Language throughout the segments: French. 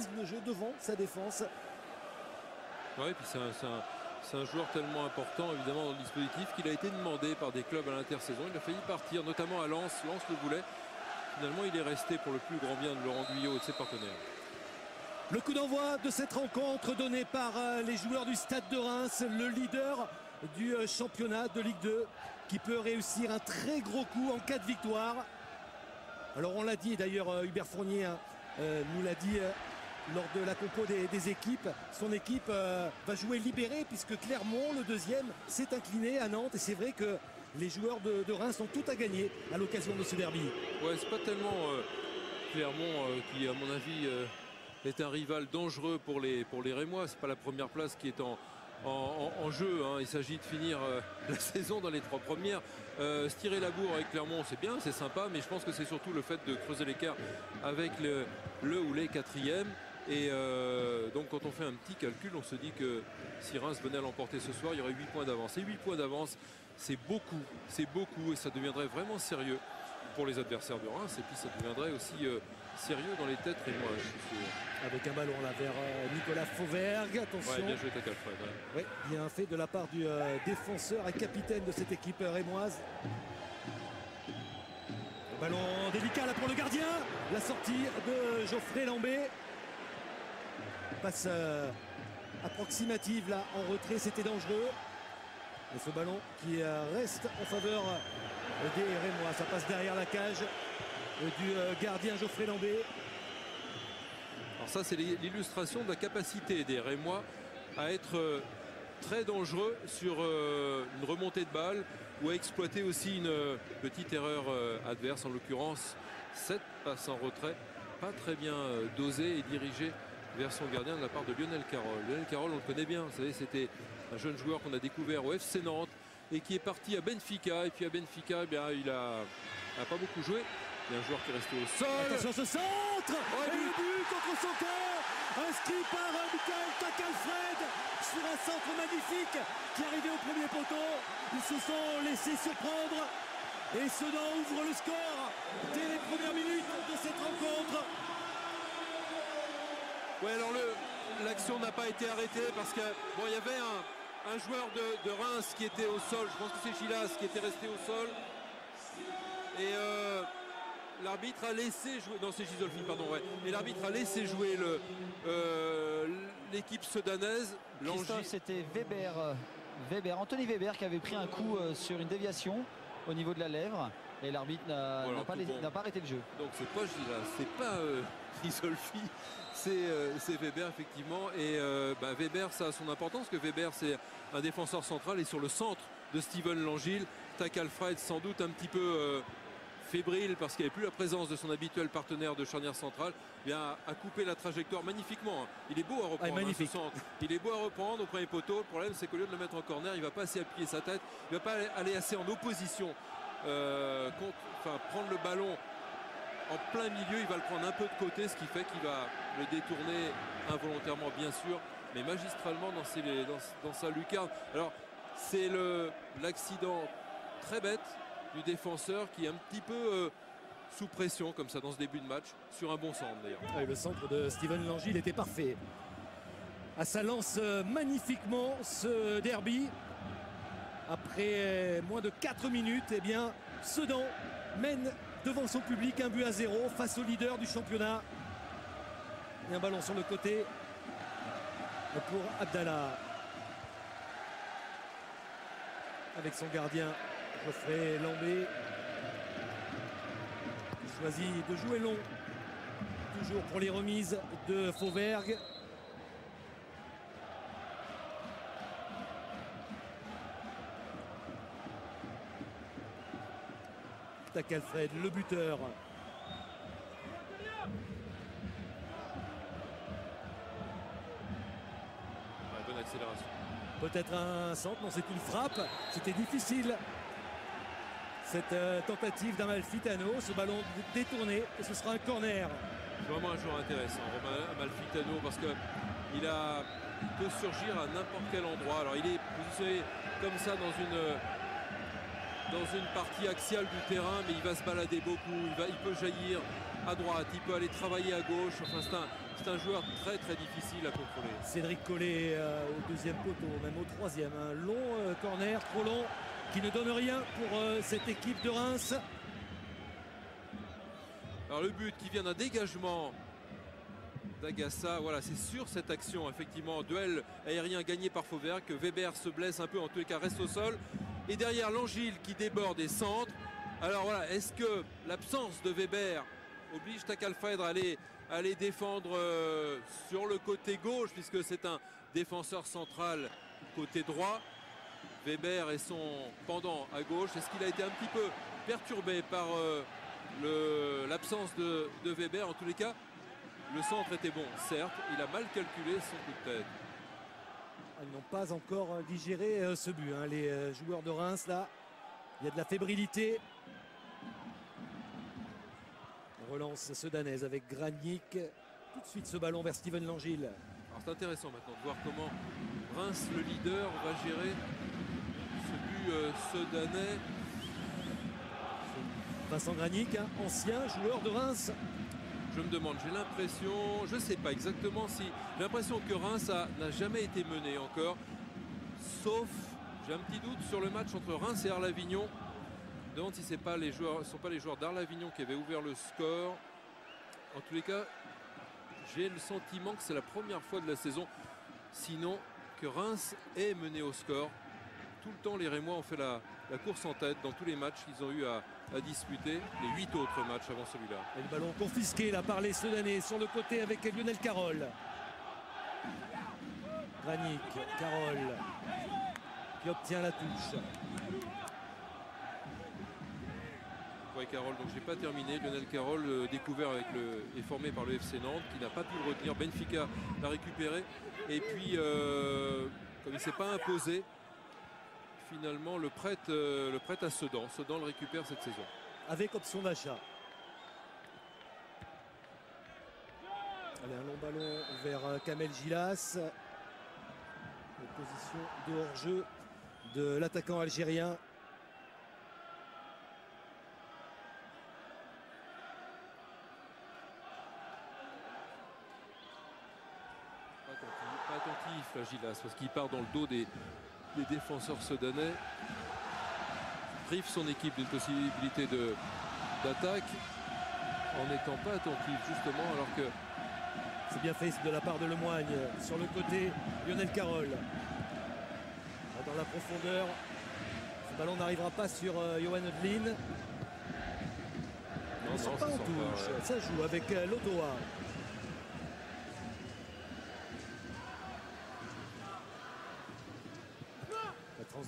organise le jeu devant sa défense. Oui, puis c'est un, joueur tellement important évidemment dans le dispositif qu'il a été demandé par des clubs à l'intersaison. Il a failli partir, notamment à Lens. Lens le voulait. Finalement, il est resté pour le plus grand bien de Laurent Guyot et de ses partenaires. Le coup d'envoi de cette rencontre donné par euh, les joueurs du Stade de Reims, le leader du euh, championnat de Ligue 2 qui peut réussir un très gros coup en cas de victoire. Alors on l'a dit d'ailleurs euh, Hubert Fournier hein, nous l'a dit lors de la compo des, équipes. Son équipe va jouer libéré puisque Clermont, le deuxième, s'est incliné à Nantes et c'est vrai que les joueurs de, Reims ont tout à gagner à l'occasion de ce derby. Ouais, c'est pas tellement Clermont qui à mon avis est un rival dangereux pour les, pour les Rémois. Ce n'est pas la première place qui est en, jeu. Hein. Il s'agit de finir euh, la saison dans les trois premières. Euh, se tirer la bourre avec Clermont, c'est bien, c'est sympa, mais je pense que c'est surtout le fait de creuser l'écart avec le ou les quatrièmes. Et euh, donc quand on fait un petit calcul, on se dit que si Reims venait à l'emporter ce soir, il y aurait 8 points d'avance. Et 8 points d'avance, c'est beaucoup, c'est beaucoup, et ça deviendrait vraiment sérieux pour les adversaires de Reims. Et puis ça deviendrait aussi sérieux dans les têtes et moi Avec un ballon là vers euh, Nicolas Fauvergue. Attention. bien joué. Ouais. bien fait de la part du euh, défenseur et capitaine de cette équipe rémoise. ballon délicat là pour le gardien. La sortie de Geoffrey Lambé. Passe euh, approximative là en retrait, c'était dangereux. Et ce ballon qui reste en faveur des Rémois. Ça passe derrière la cage du euh, gardien Geoffrey Lambé. Alors ça c'est l'illustration de la capacité des Rémois à être euh, très dangereux sur euh, une remontée de balle ou à exploiter aussi une petite erreur adverse, en l'occurrence cette passe en retrait, pas très bien dosée et dirigée vers son gardien de la part de Lionel Carroll. Lionel Carroll, on le connaît bien, vous savez, c'était un jeune joueur qu'on a découvert au FC Nantes et qui est parti à Benfica. Et puis à Benfica, eh bien, il n'a a pas beaucoup joué. Il y a un joueur qui est resté au sol. Attention ce centre Et le but contre son cœur Inscrit par Michael Takalfred sur un centre magnifique qui est arrivé au premier poteau. Ils se sont laissés surprendre. Et Sedan ouvre le score dès les premières minutes de cette rencontre. Ouais alors l'action n'a pas été arrêtée parce que bon il y avait un, joueur de, de, Reims qui était au sol. Je pense que c'est Gilas qui était resté au sol. Et euh, l'arbitre a laissé jouer. Non, c'est Gisolfi, pardon. Ouais. Et l'arbitre a laissé jouer le, euh, l'équipe sudanaise. c'était Weber, euh, Weber, Anthony Weber qui avait pris un coup euh, sur une déviation au niveau de la lèvre. Et l'arbitre n'a, pas, pas, arrêté le jeu. Donc c'est pas c'est pas Gisolfi, c'est, Weber effectivement. Et bah, Weber, ça a son importance, que Weber c'est un défenseur central et sur le centre de Steven Langille. Tac Alfred sans doute un petit peu fébrile parce qu'il n'y avait plus la présence de son habituel partenaire de charnière centrale, bien a coupé la trajectoire magnifiquement. Il est beau à reprendre. Ah, magnifique. il est beau à reprendre au premier poteau. Le problème, c'est qu'au lieu de le mettre en corner, il va pas assez appuyer sa tête. Il va pas aller assez en opposition. Euh, enfin, prendre le ballon en plein milieu, il va le prendre un peu de côté, ce qui fait qu'il va le détourner involontairement, bien sûr, mais magistralement dans, ses, dans, sa lucarne. Alors, c'est l'accident très bête du défenseur qui est un petit peu euh, sous pression comme ça dans ce début de match sur un bon centre d'ailleurs. le centre de Steven Langille était parfait. À sa lance euh, magnifiquement ce derby. Après euh, moins de 4 minutes, eh bien, Sedan mène devant son public un but à zéro face au leader du championnat. Et un ballon sur le côté pour Abdallah. Avec son gardien Geoffrey Lambé choisit de jouer long. Toujours pour les remises de Fauvergue. Alfred, le buteur. bonne accélération. Peut-être un centre, non c'est une frappe. C'était difficile cette euh, tentative d'Amalfitano, ce ballon détourné et ce sera un corner. C'est vraiment un joueur intéressant, Amalfitano, parce qu'il a peut surgir à n'importe quel endroit. Alors il est positionné comme ça dans une dans une partie axiale du terrain, mais il va se balader beaucoup. Il, va, il peut jaillir à droite, il peut aller travailler à gauche. Enfin, c'est un, joueur très très difficile à contrôler. Cédric Collet euh, au deuxième poteau, même au troisième. Un long euh, corner, trop long, qui ne donne rien pour euh, cette équipe de Reims. Alors le but qui vient d'un dégagement d'Agassa, voilà, c'est sur cette action, effectivement, duel aérien gagné par Fauvert que Weber se blesse un peu, en tous les cas reste au sol. Et derrière Langille qui déborde et centre. Alors voilà, est-ce que l'absence de Weber oblige Takalfedre à aller, aller défendre euh, sur le côté gauche, puisque c'est un défenseur central côté droit? Weber et son pendant à gauche. Est-ce qu'il a été un petit peu perturbé par euh, l'absence de Weber? En tous les cas, le centre était bon, certes, il a mal calculé son coup de tête. Ils n'ont pas encore euh, digéré euh, ce but, hein, les euh, joueurs de Reims là. Il y a de la fébrilité. On relance Sedanaise avec Granic. Tout de suite ce ballon vers Steven Langille. Alors c'est intéressant maintenant de voir comment Reims, le leader, va gérer ce but Sedanais. Vincent Granic, hein, ancien joueur de Reims, je me demande, j'ai l'impression, je ne sais pas exactement si, j'ai l'impression que Reims n'a jamais été mené encore, sauf, j'ai un petit doute sur le match entre Reims et Arles-Avignon. Je me demande si ce ne sont pas les joueurs d'Arles-Avignon qui avaient ouvert le score. En tous les cas, j'ai le sentiment que c'est la première fois de la saison, sinon que Reims est mené au score. Tout le temps, les Rémois ont fait la course en tête dans tous les matchs qu'ils ont eu à, à disputer les huit autres matchs avant celui-là. Et le ballon confisqué là par les Sedanais sur le côté avec Lionel Carole. Granic, Carole qui obtient la touche. Ouais, Carole, donc j'ai pas terminé. Lionel Carole, euh, découvert avec le, est formé par le FC Nantes, qui n'a pas pu le retenir. Benfica l'a récupéré. Et puis, euh, comme il ne s'est pas imposé, finalement le prête, euh, le prête à Sedan. Sedan le récupère cette saison. Avec option d'achat. Allez, un long ballon vers euh, Kamel Gilas. Position de hors-jeu de l'attaquant algérien. Pas attentif, pas attentif Gilas, parce qu'il part dans le dos des, les défenseurs sudanais privent son équipe d'une possibilité d'attaque en n'étant pas attentif justement alors que c'est bien fait de la part de Lemoigne sur le côté Lionel Carole dans la profondeur ce ballon n'arrivera pas sur euh, Johan Odlin non, pas en touche. ça joue avec euh, l'Ottawa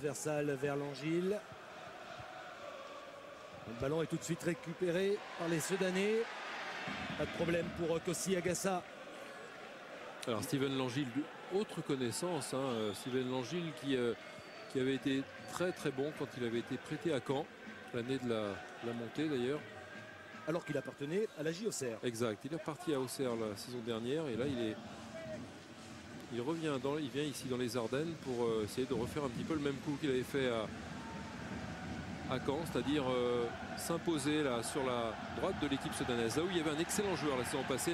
transversale vers l'Angile. Le ballon est tout de suite récupéré par les Sedanais. Pas de problème pour Kossi Agassa. Alors Steven Langille, autre connaissance, hein, euh, Steven Langille qui, euh, qui avait été très très bon quand il avait été prêté à Caen, l'année de la, montée d'ailleurs. Alors qu'il appartenait à la JOCR. Exact, il est parti à Auxerre la saison dernière et là il est il revient dans, il vient ici dans les Ardennes pour euh, essayer de refaire un petit peu le même coup qu'il avait fait à, Caen, c'est-à-dire euh, s'imposer là sur la droite de l'équipe sudanaise. Là où il y avait un excellent joueur la saison passée.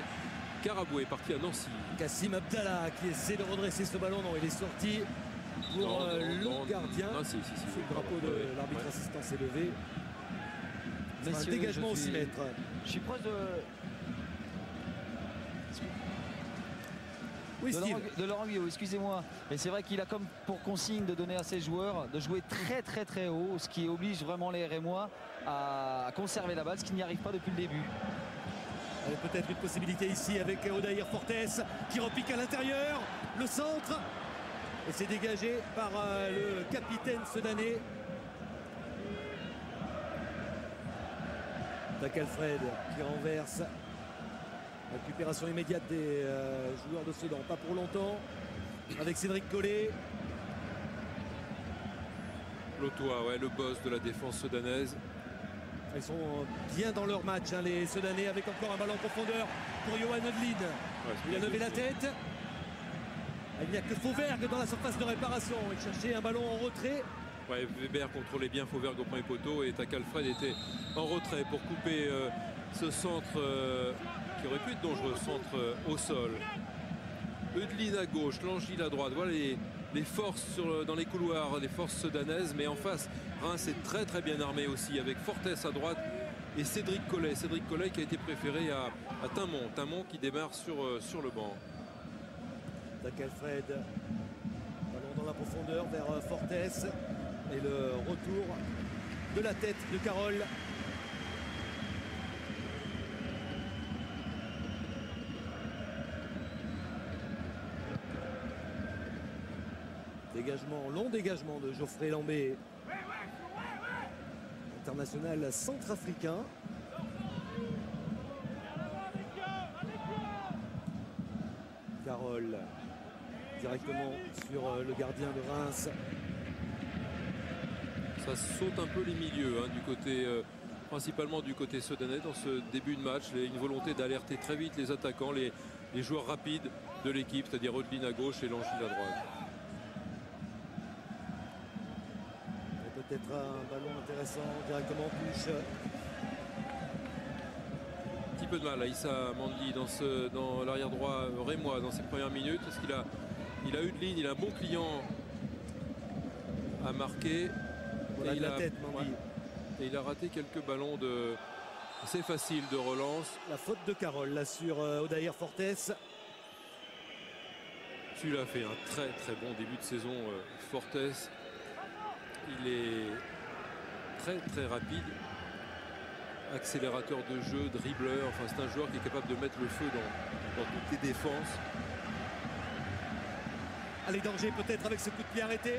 Carabou est parti à Nancy. Kassim Abdallah qui essaie de redresser ce ballon. Non, il est sorti pour euh, le gardien. Ah, si, si, le drapeau de l'arbitre assistant s'est levé. un dégagement au 6 mètres. Je suis proche de, Oui, de, Laurent, Guillaume, excusez-moi. Mais c'est vrai qu'il a comme pour consigne de donner à ses joueurs de jouer très très très haut, ce qui oblige vraiment les Rémois à conserver la balle, ce qui n'y arrive pas depuis le début. Peut-être une possibilité ici avec Odair Fortes qui repique à l'intérieur. Le centre. Et c'est dégagé par euh, le capitaine Sedané. Alfred qui renverse Récupération immédiate des euh, joueurs de Sedan. Pas pour longtemps. Avec Cédric Collet. Lotois, ouais, le boss de la défense sudanaise. Ils sont bien dans leur match, hein, les Sudanais, avec encore un ballon en profondeur pour Johan Odlin. il a levé la tête. Il n'y a que Fauvergue dans la surface de réparation. Il cherchait un ballon en retrait. Ouais, Weber contrôlait bien Fauvergue au premier poteau et Takalfred était en retrait pour couper euh, ce centre euh, qui aurait pu être dangereux, centre euh, au sol. Eudlin à gauche, Langille à droite. Voilà les, forces dans les couloirs, les forces danaises. Mais en face, Reims est très très bien armé aussi avec Fortes à droite et Cédric Collet. Cédric Collet qui a été préféré à, à Timon. Qui démarre sur, sur le banc. Takalfred, ballon dans la profondeur vers Fortes et le retour de la tête de Carole. Long dégagement de Geoffrey Lambé. International centrafricain. Carole directement sur le gardien de Reims ça saute un peu les milieux hein, du côté euh, principalement du côté sudanais dans ce début de match une volonté d'alerter très vite les attaquants les, les joueurs rapides de l'équipe c'est-à-dire Rodlin à gauche et Langille à droite un ballon intéressant directement en touche un petit peu de mal à Issa Mandli dans, ce, dans l'arrière droit rémois dans ses premières minutes parce qu'il a, il a eu de ligne il a un bon client à marquer et il, a, tête, ouais. et il a raté quelques ballons de assez facile de relance. La faute de Carole là sur euh, Odair Fortes. Celui-là a fait un très très bon début de saison euh, Fortes. Il est très très rapide. Accélérateur de jeu, dribbleur. Enfin c'est un joueur qui est capable de mettre le feu dans, toutes les défenses. Allez danger peut-être avec ce coup de pied arrêté.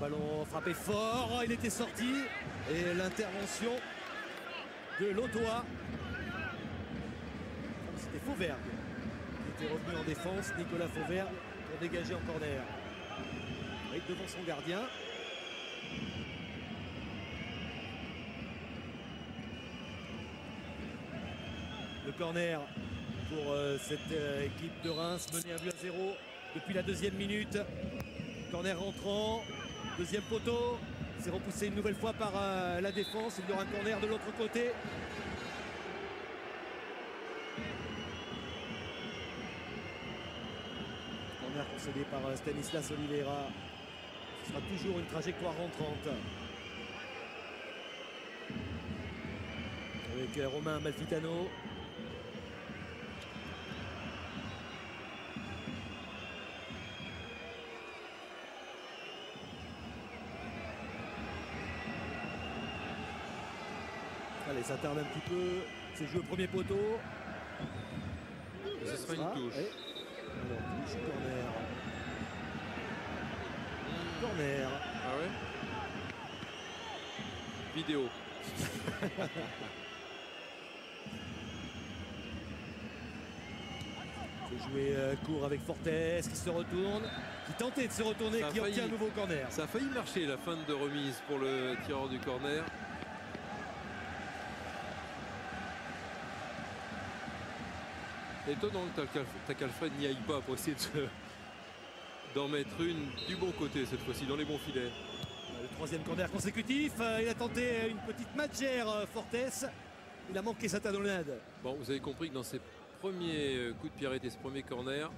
ballon frappé fort, il était sorti et l'intervention de Lotoa. Fauvergue qui était revenu en défense, Nicolas Fauvergue pour dégager en corner. Oui, devant son gardien. Le corner pour euh, cette euh, équipe de Reims menée à but à zéro depuis la deuxième minute. Corner rentrant, Deuxième poteau, c'est repoussé une nouvelle fois par euh, la défense. Il y aura un corner de l'autre côté. Corner concédé par euh, Stanislas Oliveira. Ce sera toujours une trajectoire rentrante. Avec euh, Romain Malfitano. Allez, ça tarde un petit peu. C'est joué au premier poteau. Ce sera une touche. Et... Alors, touche, corner. Corner. Ah ouais Vidéo. C'est joué euh, court avec Fortes qui se retourne, qui tentait de se retourner, qui failli, obtient un nouveau corner. Ça a failli marcher la fin de remise pour le tireur du corner. étonnant que Takalfred n'y aille pas pour essayer d'en mettre une du bon côté cette fois-ci, dans les bons filets. Le troisième corner consécutif, il a tenté une petite matchère euh, Fortes. Il a manqué sa talonnade. Bon, vous avez compris que dans ses premiers euh, coups de pied arrêtés, ses premiers corners,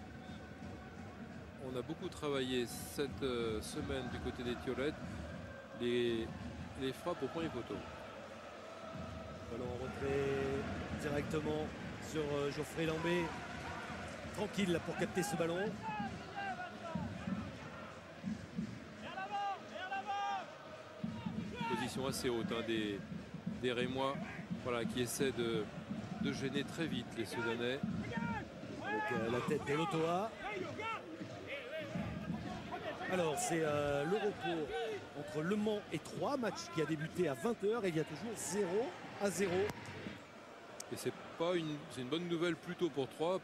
on a beaucoup travaillé cette euh, semaine du côté des Tiolettes. Les, les frappes au premier poteau. Ballon en retrait directement sur Geoffrey Lambé. Tranquille pour capter ce ballon. Position assez haute hein, des, des Rémois voilà, qui essaient de, de, gêner très vite les Soudanais. Avec euh, la tête de l'Otoa. Alors c'est euh, le repos entre Le Mans et 3, match qui a débuté à 20h et il y a toujours 0 à 0 et c'est pas une, une bonne nouvelle plutôt pour 3,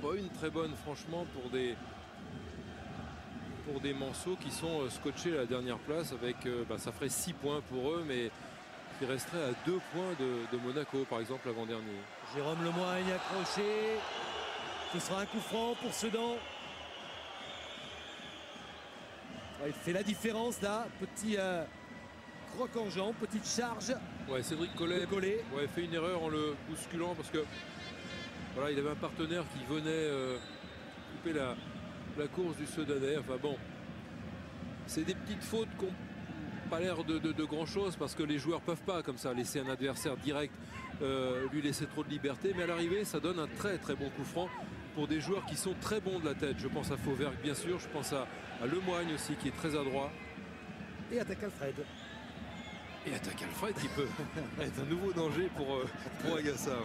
pas une très bonne franchement pour des pour des Manceaux qui sont scotchés à la dernière place avec bah, ça ferait 6 points pour eux mais qui resterait à deux points de, Monaco, par exemple, l'avant-dernier. Jérôme Lemoigne accroché. Ce sera un coup franc pour Sedan. Il fait la différence là. Petit euh, croc en jambe, petite charge. Ouais, Cédric Collet, Ouais, fait une erreur en le bousculant parce que voilà, il avait un partenaire qui venait euh, couper la, la course du Sedanais. Enfin bon, c'est des petites fautes qui n'ont pas l'air de, grand chose parce que les joueurs peuvent pas comme ça laisser un adversaire direct euh, lui laisser trop de liberté. Mais à l'arrivée, ça donne un très très bon coup franc pour des joueurs qui sont très bons de la tête. Je pense à Fauvergue bien sûr, je pense à, Lemoigne aussi qui est très adroit. Et attaque Alfred. Et attaque Alfred qui peut être un nouveau danger pour, euh, pour Agassa.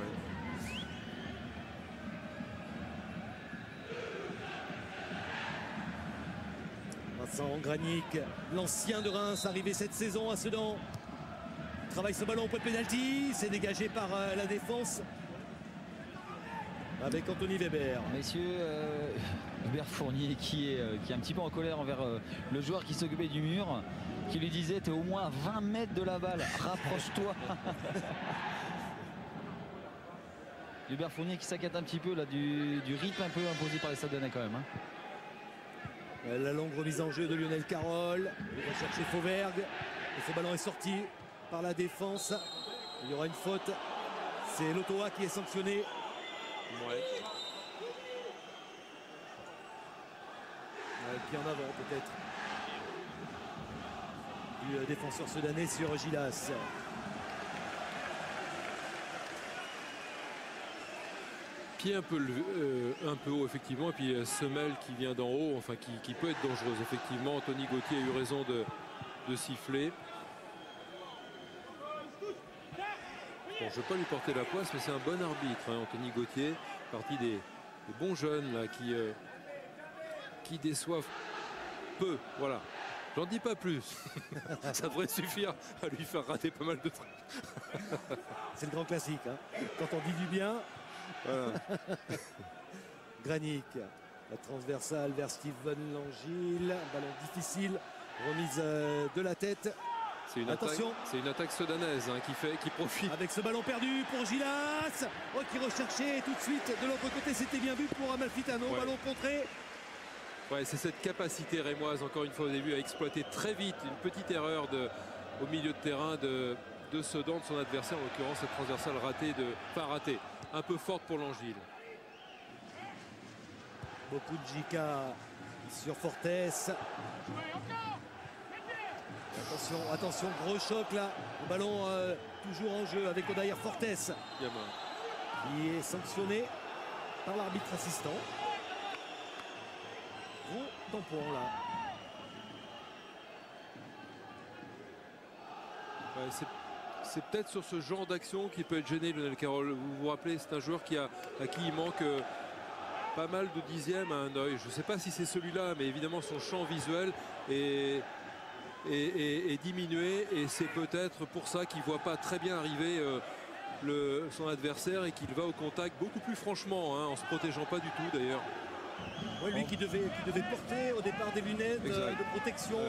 Granic, l'ancien de Reims, arrivé cette saison à Sedan. Travaille ce ballon au point de pénalty, c'est dégagé par euh, la défense avec Anthony Weber. Messieurs, euh, Hubert Fournier qui est, euh, qui est un petit peu en colère envers le joueur qui s'occupait du mur, qui lui disait t'es au moins à 20 mètres de la balle, rapproche-toi. Hubert Fournier qui s'inquiète un petit peu là, du, rythme un peu imposé par les Stades quand même. Hein. Euh, la longue remise en jeu de Lionel Carroll. Il va chercher Fauvergue. Et ce ballon est sorti par la défense. Il y aura une faute. C'est l'Ottawa qui est sanctionné. Ouais. pied en avant peut-être. Du euh, défenseur sudanais sur Gilas. Pied un peu, euh, un peu haut effectivement et puis euh, semelle qui vient d'en haut enfin qui, peut être dangereuse effectivement Anthony Gauthier a eu raison de, siffler bon je ne vais pas lui porter la poisse mais c'est un bon arbitre hein, Anthony Gauthier partie des, bons jeunes là qui euh, qui déçoivent peu voilà J'en dis pas plus. Ça devrait suffire à lui faire rater pas mal de trucs. C'est le grand classique. Hein. Quand on dit du bien, Granic, la transversale vers Steven Langille. Ballon difficile, remise euh, de la tête. C'est une, Attention. Attaque, c'est une attaque sudanaise hein, qui, fait, qui profite. Avec ce ballon perdu pour Gilas. Oh, qui recherchait tout de suite de l'autre côté. C'était bien vu pour Amalfitano. Ballon contré. Ouais, c'est cette capacité rémoise, encore une fois au début, à exploiter très vite une petite erreur de, au milieu de terrain de, de Sedan, de son adversaire, en l'occurrence cette transversale ratée, de, enfin ratée, un peu forte pour l'Angile. Beaucoup de JK sur Fortes. Attention, attention, gros choc là. Le ballon euh, toujours en jeu avec Odair Fortes. Qui est sanctionné par l'arbitre assistant. Gros tampon là. C'est peut-être sur ce genre d'action qui peut être gêné Lionel Carroll. Vous vous rappelez, c'est un joueur qui a, à qui il manque euh, pas mal de dixièmes à un œil. Je ne sais pas si c'est celui-là, mais évidemment son champ visuel est, est, diminué et c'est peut-être pour ça qu'il ne voit pas très bien arriver euh, le, son adversaire et qu'il va au contact beaucoup plus franchement, hein, en se protégeant pas du tout d'ailleurs. lui qui devait, qui devait porter au départ des lunettes euh, de protection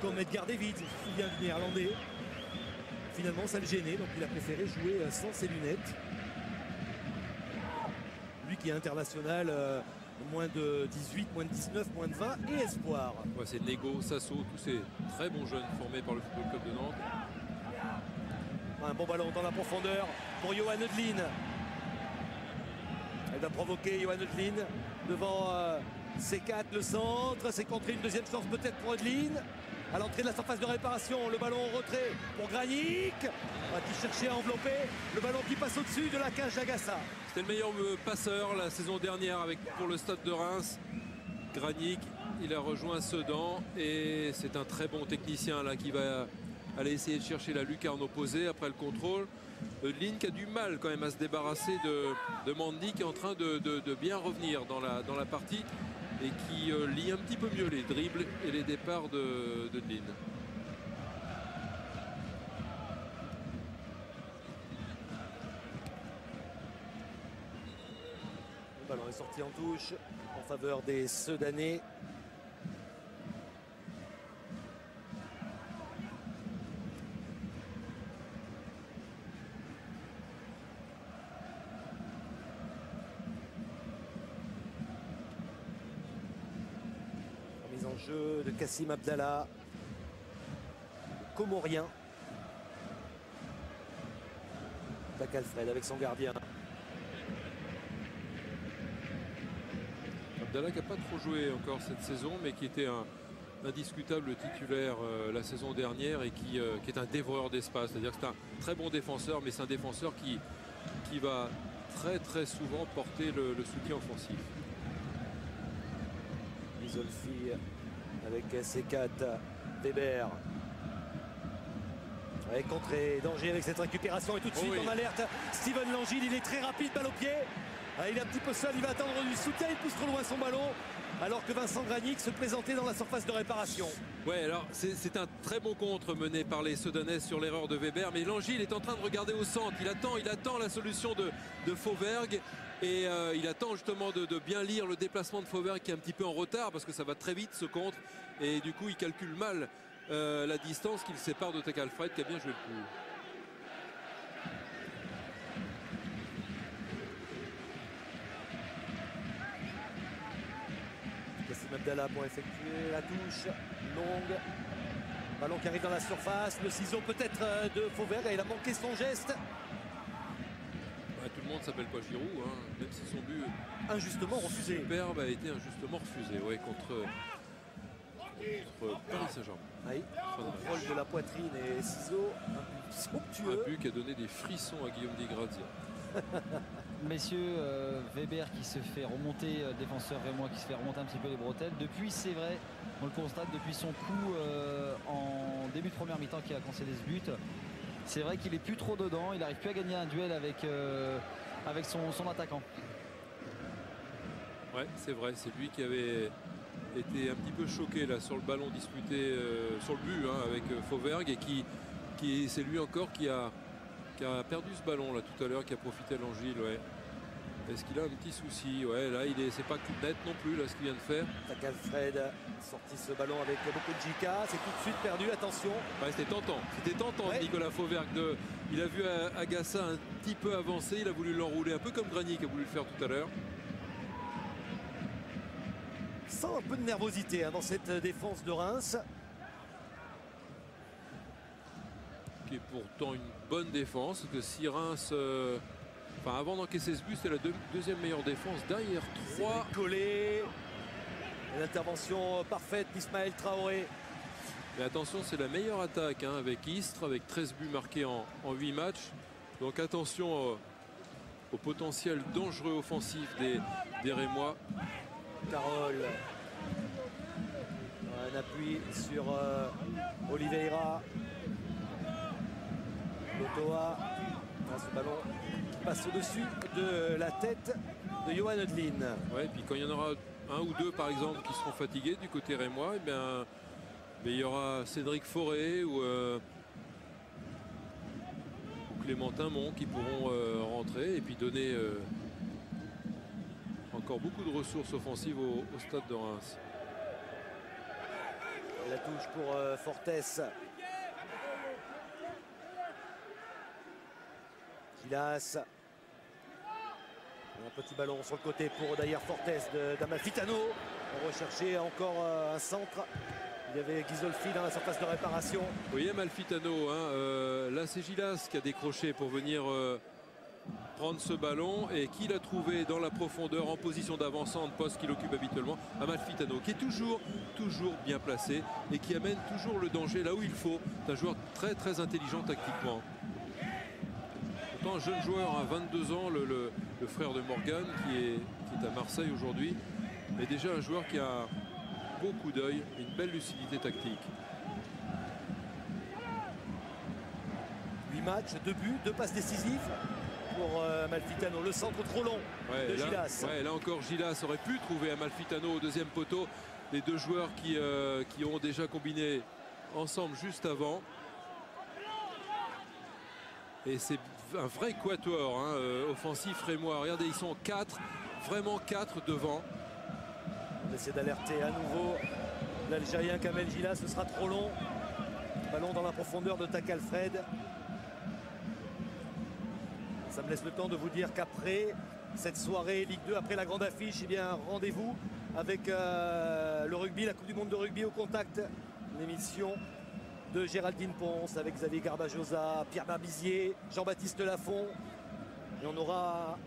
comme Edgar David, il vient du néerlandais finalement ça le gênait, donc il a préféré jouer euh, sans ses lunettes. Lui qui est international, euh, moins de 18, moins de 19, moins de 20 et espoir. c'est Nego, Sasso, tous ces très bons jeunes formés par le Football Club de Nantes. Un bon ballon dans la profondeur pour Johan Eudlin. Elle va provoquer Johan Eudlin devant euh, C4 le centre. C'est contre une deuxième chance peut-être pour Eudlin à l'entrée de la surface de réparation. Le ballon en retrait pour Granic qui cherchait à envelopper. Le ballon qui passe au-dessus de la cage d'Agassa? C'était le meilleur euh, passeur la saison dernière avec, pour le stade de Reims. Granic, il a rejoint Sedan et c'est un très bon technicien là qui va aller essayer de chercher la lucarne opposée après le contrôle. Lynn qui a du mal quand même à se débarrasser de, Mandy qui est en train de, bien revenir dans la partie et qui euh, lie un petit peu mieux les dribbles et les départs de, de Le ballon est sorti en touche en faveur des Sedanais. Abdallah. Comorien. Tac Alfred avec son gardien. Abdallah qui n'a pas trop joué encore cette saison, mais qui était un indiscutable titulaire euh, la saison dernière et qui, euh, qui est un dévoreur d'espace. C'est-à-dire que c'est un très bon défenseur, mais c'est un défenseur qui, qui va très très souvent porter le, le soutien offensif. Isolfi avec C4, Weber. Ouais, contré, danger avec cette récupération et tout de Oh suite oui. en alerte. Steven Langille, il est très rapide, balle au pied. Ah, il est un petit peu seul, il va attendre du soutien, il pousse trop loin son ballon. Alors que Vincent Granic se présentait dans la surface de réparation. Ouais, alors c'est un très bon contre mené par les Sedanais sur l'erreur de Weber, mais Langille est en train de regarder au centre. Il attend, il attend la solution de, de Fauvergue et euh, il attend justement de, bien lire le déplacement de Fauvergue qui est un petit peu en retard parce que ça va très vite ce contre et du coup il calcule mal euh, la distance qu'il sépare de Tech Alfred qui a bien joué le coup. Kassim Abdallah pour effectuer la touche longue. Ballon qui arrive dans la surface. Le ciseau peut-être euh, de Fauvert et il a manqué son geste. Monde s'appelle pas Giroud, hein, même si son but Injustement refusé. superbe a été injustement refusé ouais, contre, contre Paris Saint-Germain. Oui. Contrôle de la poitrine et ciseau. Un but somptueux. Un but qui a donné des frissons à Guillaume Di Grazia. Messieurs, euh, Weber qui se fait remonter, euh, défenseur rémois qui se fait remonter un petit peu les bretelles. Depuis, c'est vrai, on le constate, depuis son coup euh, en début de première mi-temps qui a concédé ce but, c'est vrai qu'il est plus trop dedans, il n'arrive plus à gagner un duel avec, euh, avec son, son attaquant. Ouais, c'est vrai, c'est lui qui avait été un petit peu choqué là sur le ballon disputé euh, sur le but hein, avec euh, Fauvergue et qui, c'est lui encore qui a, perdu ce ballon là tout à l'heure, qui a profité à Langille. Ouais. Est-ce qu'il a un petit souci Ouais, là il est, c'est pas net non plus là ce qu'il vient de faire. Tac Alfred a sorti ce ballon avec beaucoup de JK. C'est tout de suite perdu. Attention. Ouais, c'était tentant, c'était tentant Ouais. Nicolas Fauvergue. De, il a vu euh, Agassa un petit peu avancer, il a voulu l'enrouler un peu comme Granier qui a voulu le faire tout à l'heure. Sent un peu de nervosité hein, dans cette euh, défense de Reims. qui est pourtant une bonne défense. Que si Reims, euh, enfin avant d'encaisser ce but, c'est la deux- deuxième meilleure défense derrière 3. Collé. L'intervention parfaite d'Ismaël Traoré. Mais attention, c'est la meilleure attaque hein, avec Istres, avec 13 buts marqués en, en 8 matchs. Donc attention euh, au potentiel dangereux offensif des, des Rémois. Carole. Un appui sur euh, Oliveira. Lotoa. Ah, ce ballon passe au-dessus de la tête de Johan Odlin. Ouais, et puis quand il y en aura un ou deux par exemple qui seront fatigués du côté Rémois, eh bien, mais il y aura Cédric Forêt ou, euh, ou Clémentin Mont qui pourront euh, rentrer et puis donner euh, encore beaucoup de ressources offensives au, au stade de Reims. La touche pour euh, Fortes. Gilas. Un petit ballon sur le côté pour d'ailleurs Fortes d'Amalfitano. On recherchait encore euh, un centre. Il y avait Ghisolfi dans la surface de réparation. Vous voyez Malfitano, hein, euh, là c'est Gilas qui a décroché pour venir euh, prendre ce ballon et qui l'a trouvé dans la profondeur en position d'avancement poste qu'il occupe habituellement Amalfitano qui est toujours toujours bien placé et qui amène toujours le danger là où il faut. C'est un joueur très très intelligent tactiquement. Pourtant un jeune joueur, à 22 ans, le, le- le frère de Morgan qui est, qui est à Marseille aujourd'hui, mais déjà un joueur qui a beaucoup d'œil et une belle lucidité tactique. 8 matchs, 2 buts, 2 passes décisives pour euh, Malfitano. Le centre trop long Ouais, de là, Gilas. ouais, là encore, Gilas aurait pu trouver Amalfitano au deuxième poteau. Les deux joueurs qui, euh, qui ont déjà combiné ensemble juste avant. Et c'est un vrai quatuor hein, euh, offensif rémois. Regardez, ils sont quatre, vraiment quatre devant. On essaie d'alerter à nouveau l'Algérien Kamel Gilas. Ce sera trop long. Ballon dans la profondeur de Tac Alfred. Ça me laisse le temps de vous dire qu'après cette soirée Ligue 2, après la grande affiche, eh bien rendez-vous avec euh, le rugby, la Coupe du Monde de rugby au contact. L'émission de Géraldine Ponce avec Xavier Garbajosa, Pierre Barbizier, Jean-Baptiste Lafont. Et on aura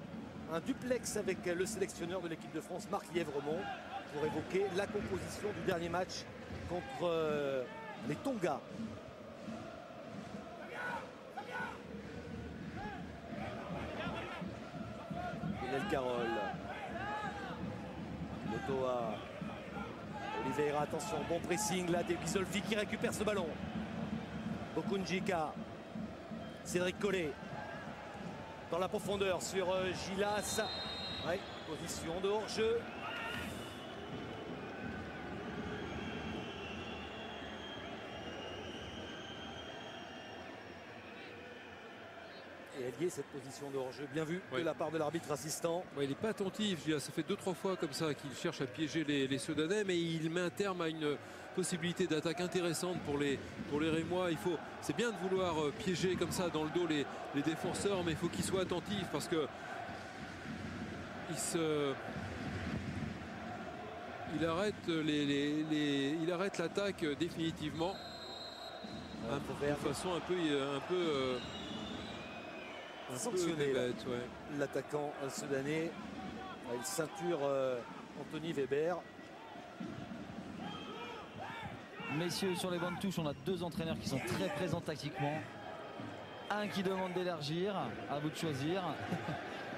un duplex avec le sélectionneur de l'équipe de France, Marc Lièvremont, pour évoquer la composition du dernier match contre euh, les Tonga. Carole. Lotoa. Oliveira, attention, bon pressing là des Bisolfi qui récupère ce ballon. Bokunjika. Cédric Collet. Dans la profondeur sur euh, Gilas. Ouais, position de hors-jeu. Et allié cette position de hors-jeu bien vue Ouais. de la part de l'arbitre assistant. Ouais, il n'est pas attentif. Ça fait deux trois fois comme ça qu'il cherche à piéger les, les Soudanais, mais il met un terme à une possibilité d'attaque intéressante pour les pour les Rémois. Il faut, c'est bien de vouloir euh, piéger comme ça dans le dos les, les défenseurs, mais il faut qu'ils soient attentifs parce que il se il arrête les, les- les- il arrête l'attaque définitivement Euh, un- de façon un peu un peu euh, un Sanctionné, bête, ouais. l'attaquant euh, soudanais. Il ceinture euh, Anthony Weber. Messieurs, sur les bancs de touche, on a deux entraîneurs qui sont très présents tactiquement. Un qui demande d'élargir, à vous de choisir.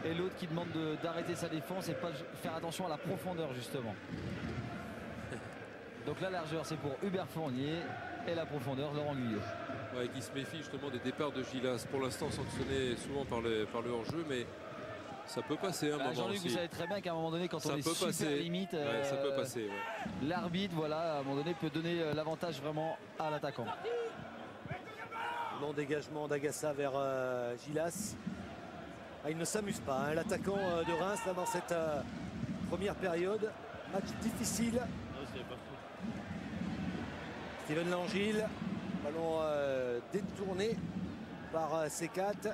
Et l'autre qui demande de- d'arrêter sa défense et pas faire attention à la profondeur justement. Donc la largeur c'est pour Hubert Fournier et la profondeur Laurent Guyot. Qui se méfie justement des départs de Gilas. Pour l'instant sanctionné souvent par le, par le hors-jeu, mais ça peut passer un Bah, moment Jean-Luc, aussi. vous savez très bien qu'à un moment donné, quand Ça on est peut super passer. limite, Ouais, ça peut euh, passer. ouais. l'arbitre, voilà, à un moment donné, peut donner euh, l'avantage vraiment à l'attaquant. Long dégagement d'Agassa vers euh, Gilas. Ah, il ne s'amuse pas, hein, l'attaquant euh, de Reims là, dans cette euh, première période. Match difficile. Steven Langille. Ballon euh, détourné par euh, C4.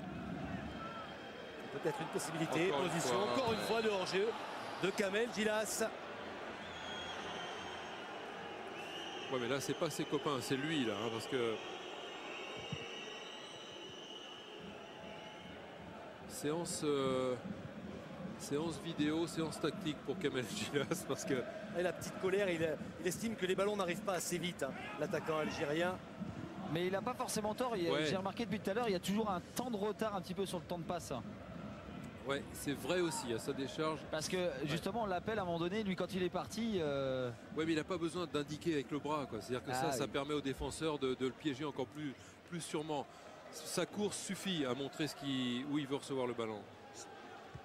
Peut-être une possibilité. Encore une Position fois, encore une fois de hors-jeu de Kamel Gilas. Ouais, mais là, c'est pas ses copains, c'est lui là, hein, parce que séance euh, séance vidéo, séance tactique pour Kamel Gilas, parce que Et la petite colère, il, il estime que les ballons n'arrivent pas assez vite. hein, L'attaquant algérien. Mais il n'a pas forcément tort. Ouais. J'ai remarqué depuis tout à l'heure, il y a toujours un temps de retard un petit peu sur le temps de passe. Ouais, c'est vrai aussi à sa décharge. Parce que justement, on l'appelle à un moment donné, lui quand il est parti, euh, Ouais, mais il n'a pas besoin d'indiquer avec le bras, quoi. C'est-à-dire que Ah ça, ça oui. permet aux défenseurs de, de le piéger encore plus plus sûrement. Sa course suffit à montrer ce qui, où il veut recevoir le ballon.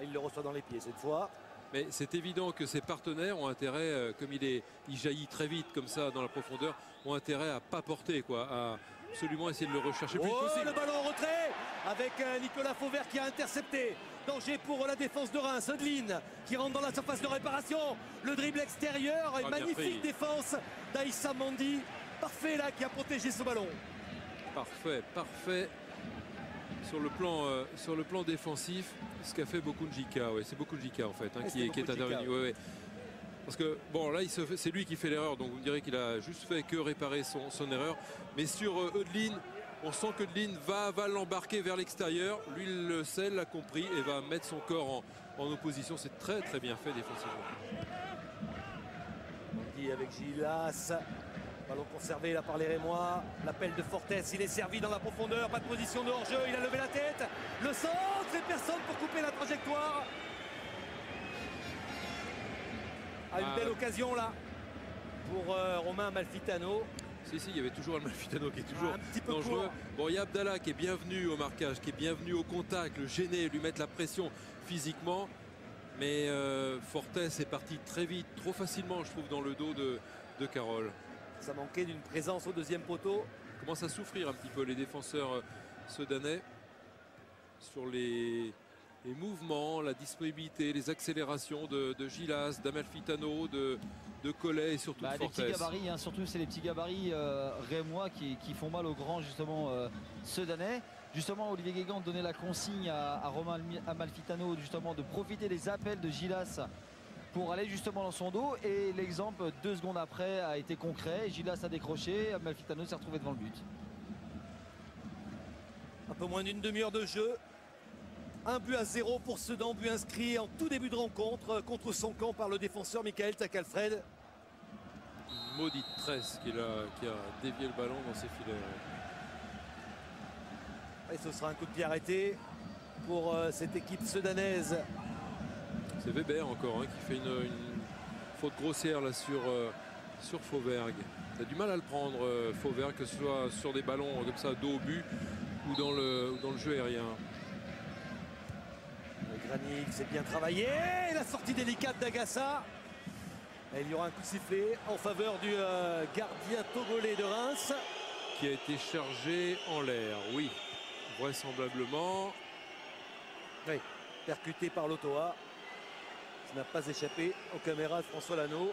Et il le reçoit dans les pieds cette fois. Mais c'est évident que ses partenaires ont intérêt, euh, comme il, est, il jaillit très vite comme ça dans la profondeur, ont intérêt à pas porter, quoi, à absolument essayer de le rechercher plus Oh, possible. le ballon en retrait avec euh, Nicolas Fauvert qui a intercepté. Danger pour la défense de Reims. Odeline qui rentre dans la surface de réparation. Le dribble extérieur. Et Ah, magnifique défense d'Aïssa Mandi. Parfait là qui a protégé ce ballon. Parfait, parfait. Sur le plan, euh, sur le plan défensif, ce qu'a fait beaucoup Njika, ouais, c'est beaucoup Njika en fait, hein, qui, est, qui intervenu. Ouais, ouais. Parce que bon, là, c'est lui qui fait l'erreur, donc vous me direz qu'il a juste fait que réparer son, son erreur. Mais sur euh, Eudeline, on sent que Eudeline va, va l'embarquer vers l'extérieur. Lui, il le sait, l'a compris et va mettre son corps en, en opposition. C'est très très bien fait défensivement. Avec Gilas. Ballon conservé là par les Rémois. L'appel de Fortes. Il est servi dans la profondeur. Pas de position de hors-jeu. Il a levé la tête. Le centre et personne pour couper la trajectoire. Ah, une Ah. belle occasion là pour euh, Romain Malfitano. Si, si, il y avait toujours Almalfitano qui est toujours un petit peu dangereux. court. Bon, il y a Abdallah qui est bienvenu au marquage, qui est bienvenu au contact, le gêner, lui mettre la pression physiquement. Mais euh, Fortes est parti très vite, trop facilement, je trouve, dans le dos de, de Carole. Ça manquait d'une présence au deuxième poteau. Commence à souffrir un petit peu les défenseurs euh, soudanais sur les, les mouvements, la disponibilité, les accélérations de, de Gilas, d'Amalfitano, de, de Collet et surtout bah, de des Fortes. petits gabarits, hein, surtout c'est les petits gabarits euh, rémois qui, qui font mal aux grands justement euh, Sedanais. Justement, Olivier Guégan donnait la consigne à, à Romain Amalfitano justement de profiter des appels de Gilas pour aller justement dans son dos. Et l'exemple, deux secondes après, a été concret. Gilas a décroché, Malfitano s'est retrouvé devant le but. Un peu moins d'une demi-heure de jeu. Un but à zéro pour Sedan, but inscrit en tout début de rencontre contre son camp par le défenseur Michael Takalfred. Maudite tresse qui a, qui a dévié le ballon dans ses filets. Et ce sera un coup de pied arrêté pour euh, cette équipe sedanaise. C'est Weber encore hein, qui fait une, une, faute grossière là sur, euh, sur Fauvergue. Il a du mal à le prendre, euh, Fauvergue, que ce soit sur des ballons comme ça, dos au but ou dans le, ou dans le jeu aérien. Granit c'est bien travaillé. La sortie délicate d'Agassa. Il y aura un coup de sifflet en faveur du euh, gardien togolais de Reims. Qui a été chargé en l'air, oui. Vraisemblablement. Oui, percuté par l'Otoa. Ça n'a pas échappé aux caméras de François Lano.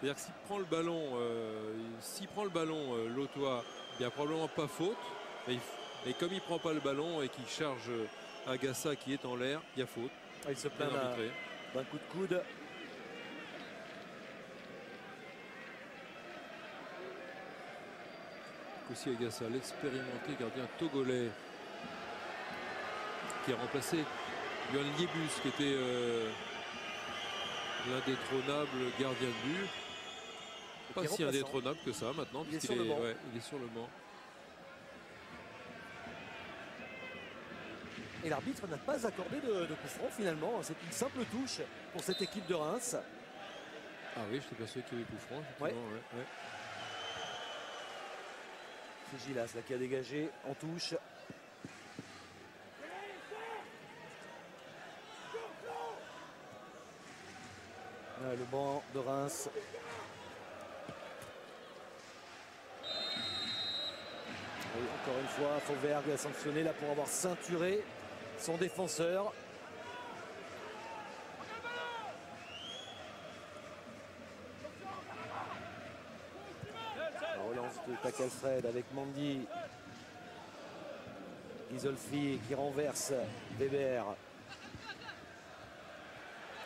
C'est-à-dire que s'il prend le ballon, euh, s'il prend le ballon, euh, Lotois, il n'y a probablement pas faute. Et, et comme il ne prend pas le ballon et qu'il charge Agassa qui est en l'air, il y a faute. Ah, il se plaint d'un coup de coude. Aussi Agassa, l'expérimenté gardien togolais qui a remplacé Yohan Liebus qui était euh, l'indétrônable gardien de but. Pas si indétrônable que ça maintenant, il est, sur est, le ouais, il est sur le banc. Et l'arbitre n'a pas accordé de, de coup franc finalement. C'est une simple touche pour cette équipe de Reims. Ah oui, je suis persuadé qu'il y avait coup franc. Ouais. Ouais, ouais. C'est Gilas là, qui a dégagé en touche. Le banc de Reims. Et encore une fois, Fauvergue a sanctionné là pour avoir ceinturé son défenseur. La relance de Takalfred avec Mandy. Isolfi qui renverse Weber.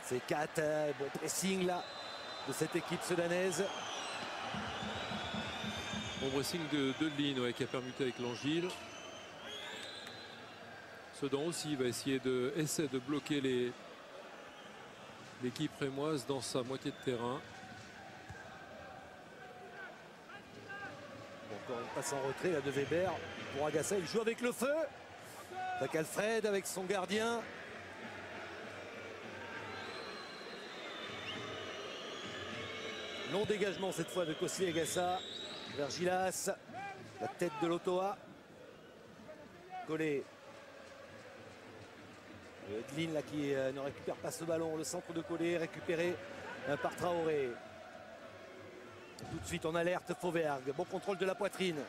C'est 4 bon pressing là de cette équipe sudanaise. Bon pressing de, de qui a permuté avec l'Angile. Sedan aussi va essayer de, bloquer l'équipe rémoise dans sa moitié de terrain. Encore une passe en retrait là, de Weber pour Agassa. Il joue avec le feu. Alfred avec son gardien. Long dégagement cette fois de Kossi Agassa vers Gilas. La tête de l'Otoa. Collé. Edlin là qui euh, ne récupère pas ce ballon. Le centre de Collé récupéré euh, par Traoré. Tout de suite en alerte Fauvergue. Bon contrôle de la poitrine.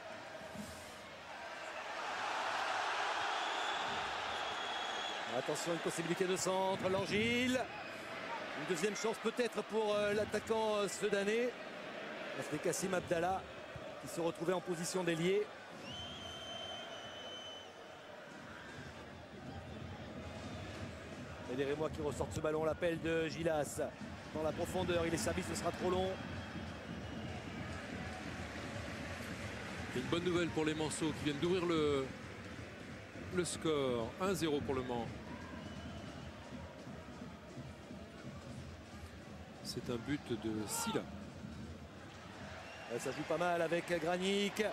Attention, une possibilité de centre. L'Angile. Une deuxième chance peut-être pour euh, l'attaquant euh, sudanais. C'était Kassim Abdallah qui se retrouvait en position d'ailier. Et Rémois qui ressortent ce ballon. L'appel de Gilas dans la profondeur. Il est servi, ce sera trop long. Une bonne nouvelle pour les Manceaux qui viennent d'ouvrir le, le score. 1-0 pour le Mans. C'est un but de Silla. Ça joue pas mal avec Granic.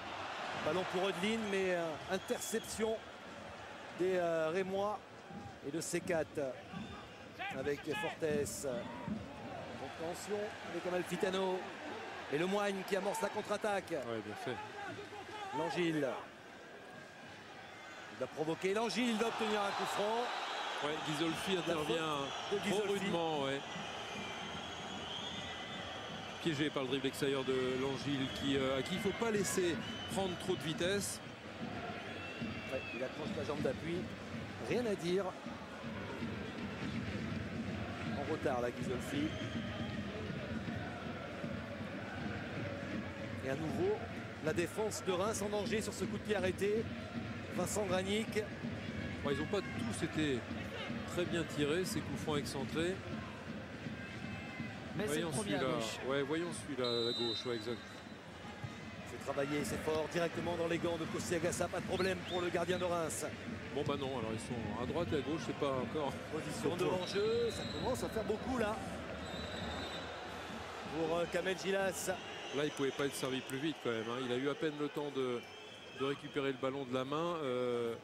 Ballon pour Odlin, mais euh, interception des euh, Rémois et de C4 avec Fortes. Compréhension avec Amalfitano. Et le Moigne qui amorce la contre-attaque. Ouais, bien fait. L'Angile. Il va provoquer l'Angile, va obtenir un coup franc. Ouais, Ghisolfi intervient trop rudement. Ouais. Piégé par le dribble extérieur de l'Angile qui, euh, à qui il ne faut pas laisser prendre trop de vitesse. Ouais, il accroche la jambe d'appui. Rien à dire. trop tard là, Ghisolfi. Et à nouveau, la défense de Reims en danger sur ce coup de pied arrêté. Vincent Granic. ils n'ont pas tous été très bien tirés, ces coups francs excentrés. Mais c'est le premier à gauche. Ouais, voyons celui-là à la gauche, ouais, exact. C'est travaillé, c'est fort, directement dans les gants de Kossi Agassa, pas de problème pour le gardien de Reims. Bon bah non, alors ils sont à droite et à gauche, c'est pas encore. Position de hors-jeu, ça commence à faire beaucoup là. Pour euh, Kamel Gilas. Là, il pouvait pas être servi plus vite quand même. Hein. Il a eu à peine le temps de, récupérer le ballon de la main. Euh,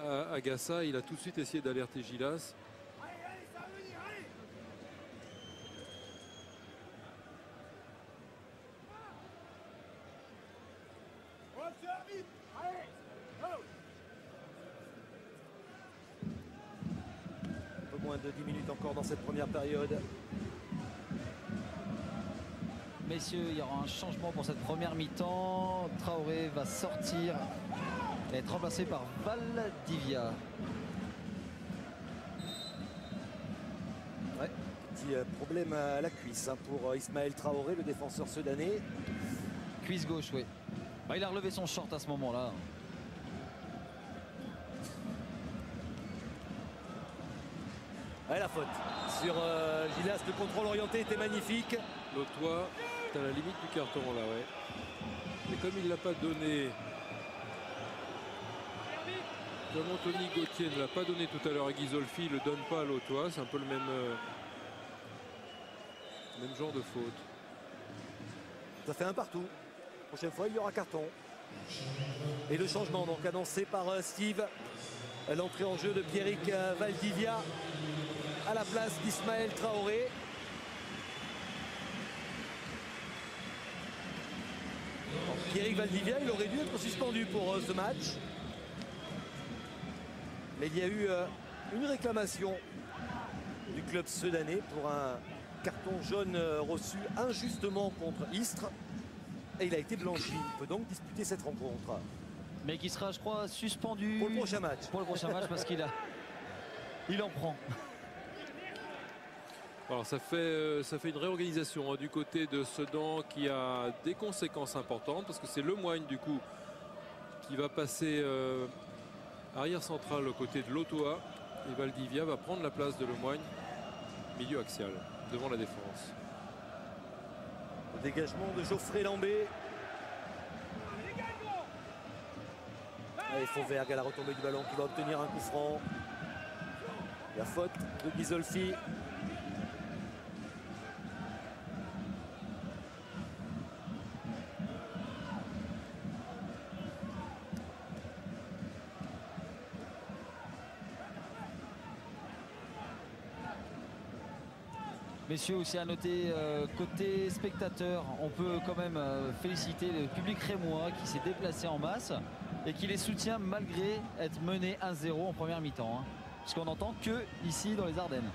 à Agassa, il a tout de suite essayé d'alerter Gilas. de 10 minutes encore dans cette première période. Messieurs, il y aura un changement pour cette première mi-temps. Traoré va sortir et être remplacé par Valdivia. Ouais, petit euh, problème à la cuisse hein, pour euh, Ismaël Traoré, le défenseur sudanais. Cuisse gauche, oui. Bah, il a relevé son short à ce moment-là. La faute sur euh, Gilas. Le contrôle orienté était magnifique. L'Autois est à la limite du carton là, ouais. Mais comme il ne l'a pas donné, comme Anthony Gauthier ne l'a pas donné tout à l'heure à Ghisolfi, il ne le donne pas à l'Autois. C'est un peu le même, euh, même genre de faute. Ça fait un partout. prochaine fois, il y aura carton. Et le changement donc annoncé par euh, Steve. L'entrée en jeu de Pierrick Valdivia à la place d'Ismaël Traoré. Pierrick Valdivia, il aurait dû être suspendu pour euh, ce match. Mais il y a eu euh, une réclamation du club sudanais pour un carton jaune euh, reçu injustement contre Istres. Et il a été blanchi. Il peut donc disputer cette rencontre. Mais qui sera, je crois, suspendu. Pour le prochain match. Pour le prochain match parce qu'il a. Il en prend. Alors ça fait, euh, ça fait une réorganisation hein, du côté de Sedan qui a des conséquences importantes parce que c'est le Moigne du coup qui va passer euh, arrière central au côté de l'Otoa et Valdivia va prendre la place de Lemoigne milieu axial devant la défense. Le dégagement de Geoffrey Lambé. Allez, Fauvergue à la retombée du ballon qui va obtenir un coup franc. La faute de Ghisolfi. Messieurs, aussi à noter, euh, côté spectateur, on peut quand même euh, féliciter le public rémois qui s'est déplacé en masse et qui les soutient malgré être mené 1-0 en première mi-temps. Hein. Parce qu'on n'entend que ici dans les Ardennes.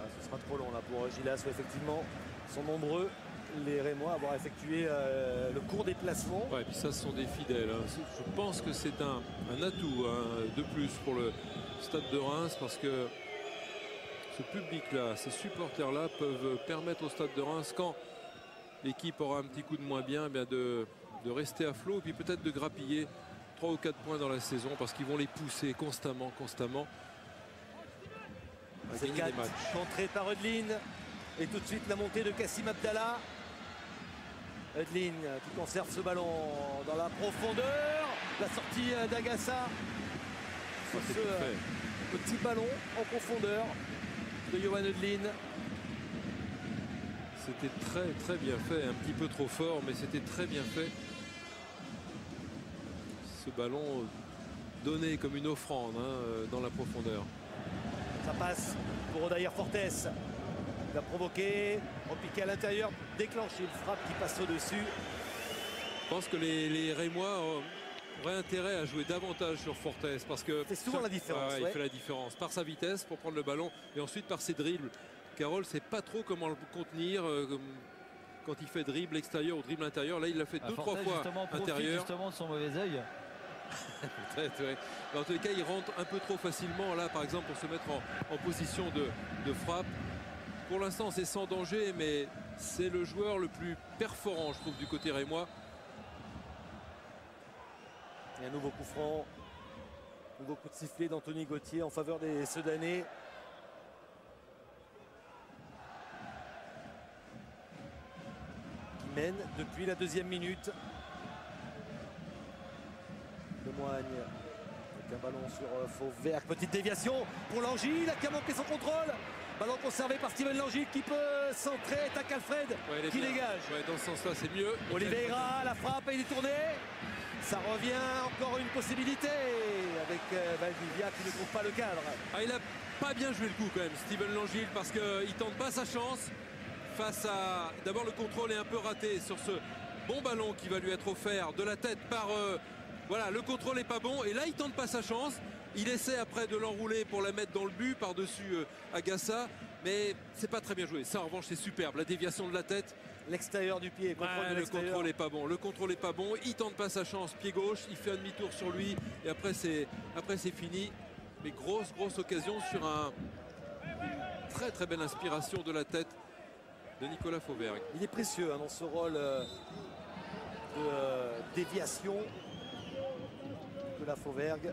Ah, ce sera trop long là pour Gilas, effectivement, sont nombreux les Rémois à avoir effectué euh, le court déplacement. Ouais, et puis ça, ce sont des fidèles. Hein. Je pense que c'est un, atout hein, de plus pour le stade de Reims parce que ce public-là, ces supporters-là peuvent permettre au Stade de Reims, quand l'équipe aura un petit coup de moins bien, eh de, rester à flot et puis peut-être de grappiller 3 ou 4 points dans la saison parce qu'ils vont les pousser constamment, constamment. C'est contré par Eudlin. Et tout de suite la montée de Kassim Abdallah. Eudlin qui conserve ce ballon dans la profondeur. La sortie d'Agassa. ce euh, petit ballon en profondeur de Johan Eudlin. C'était très très bien fait, un petit peu trop fort, mais c'était très bien fait. Ce ballon donné comme une offrande hein, dans la profondeur. Ça passe pour Odair Fortes. Il va provoquer, repiquer à l'intérieur, déclencher une frappe qui passe au-dessus. Je pense que les, les Rémois aurait intérêt à jouer davantage sur Fortes parce que c'est souvent la différence. Il fait la différence par sa vitesse pour prendre le ballon et ensuite par ses dribbles. Carole sait pas trop comment le contenir. Euh, quand il fait dribble extérieur ou dribble intérieur, là il l'a fait deux trois fois intérieur. justement de son mauvais œil Peut-être, En tous les cas, il rentre un peu trop facilement là, par exemple, pour se mettre en, position de, frappe. Pour l'instant, c'est sans danger, mais c'est le joueur le plus perforant, je trouve, du côté rémois. Et un nouveau coup franc. Nouveau coup de sifflet d'Anthony Gauthier en faveur des Sedanais. Qui mène depuis la deuxième minute. Moigne avec un ballon sur euh, Fauvert. Petite déviation pour Langille qui a manqué son contrôle. Ballon conservé par Steven Langille qui peut centrer. Tac Alfred qui dégage. dans ce sens-là, c'est mieux. Oliveira, la frappe est détournée. Ça revient encore une possibilité avec euh, Valdivia qui ne trouve pas le cadre. Ah, il a pas bien joué le coup quand même, Steven Langille, parce qu'il tente pas sa chance face à. D'abord, le contrôle est un peu raté sur ce bon ballon qui va lui être offert de la tête par. Euh, voilà, le contrôle n'est pas bon. Et là, il tente pas sa chance. Il essaie après de l'enrouler pour la mettre dans le but par-dessus euh, Agassa. Mais c'est pas très bien joué. Ça, en revanche, c'est superbe. La déviation de la tête. L'extérieur du pied. le contrôle n'est pas bon. Le contrôle n'est pas bon. Il tente pas sa chance. Pied gauche. Il fait un demi-tour sur lui. Et après, c'est après c'est fini. Mais grosse, grosse occasion sur un très, très belle inspiration de la tête de Nicolas Fauberg. Il est précieux hein, dans ce rôle euh, de euh, déviation la Fauvergue.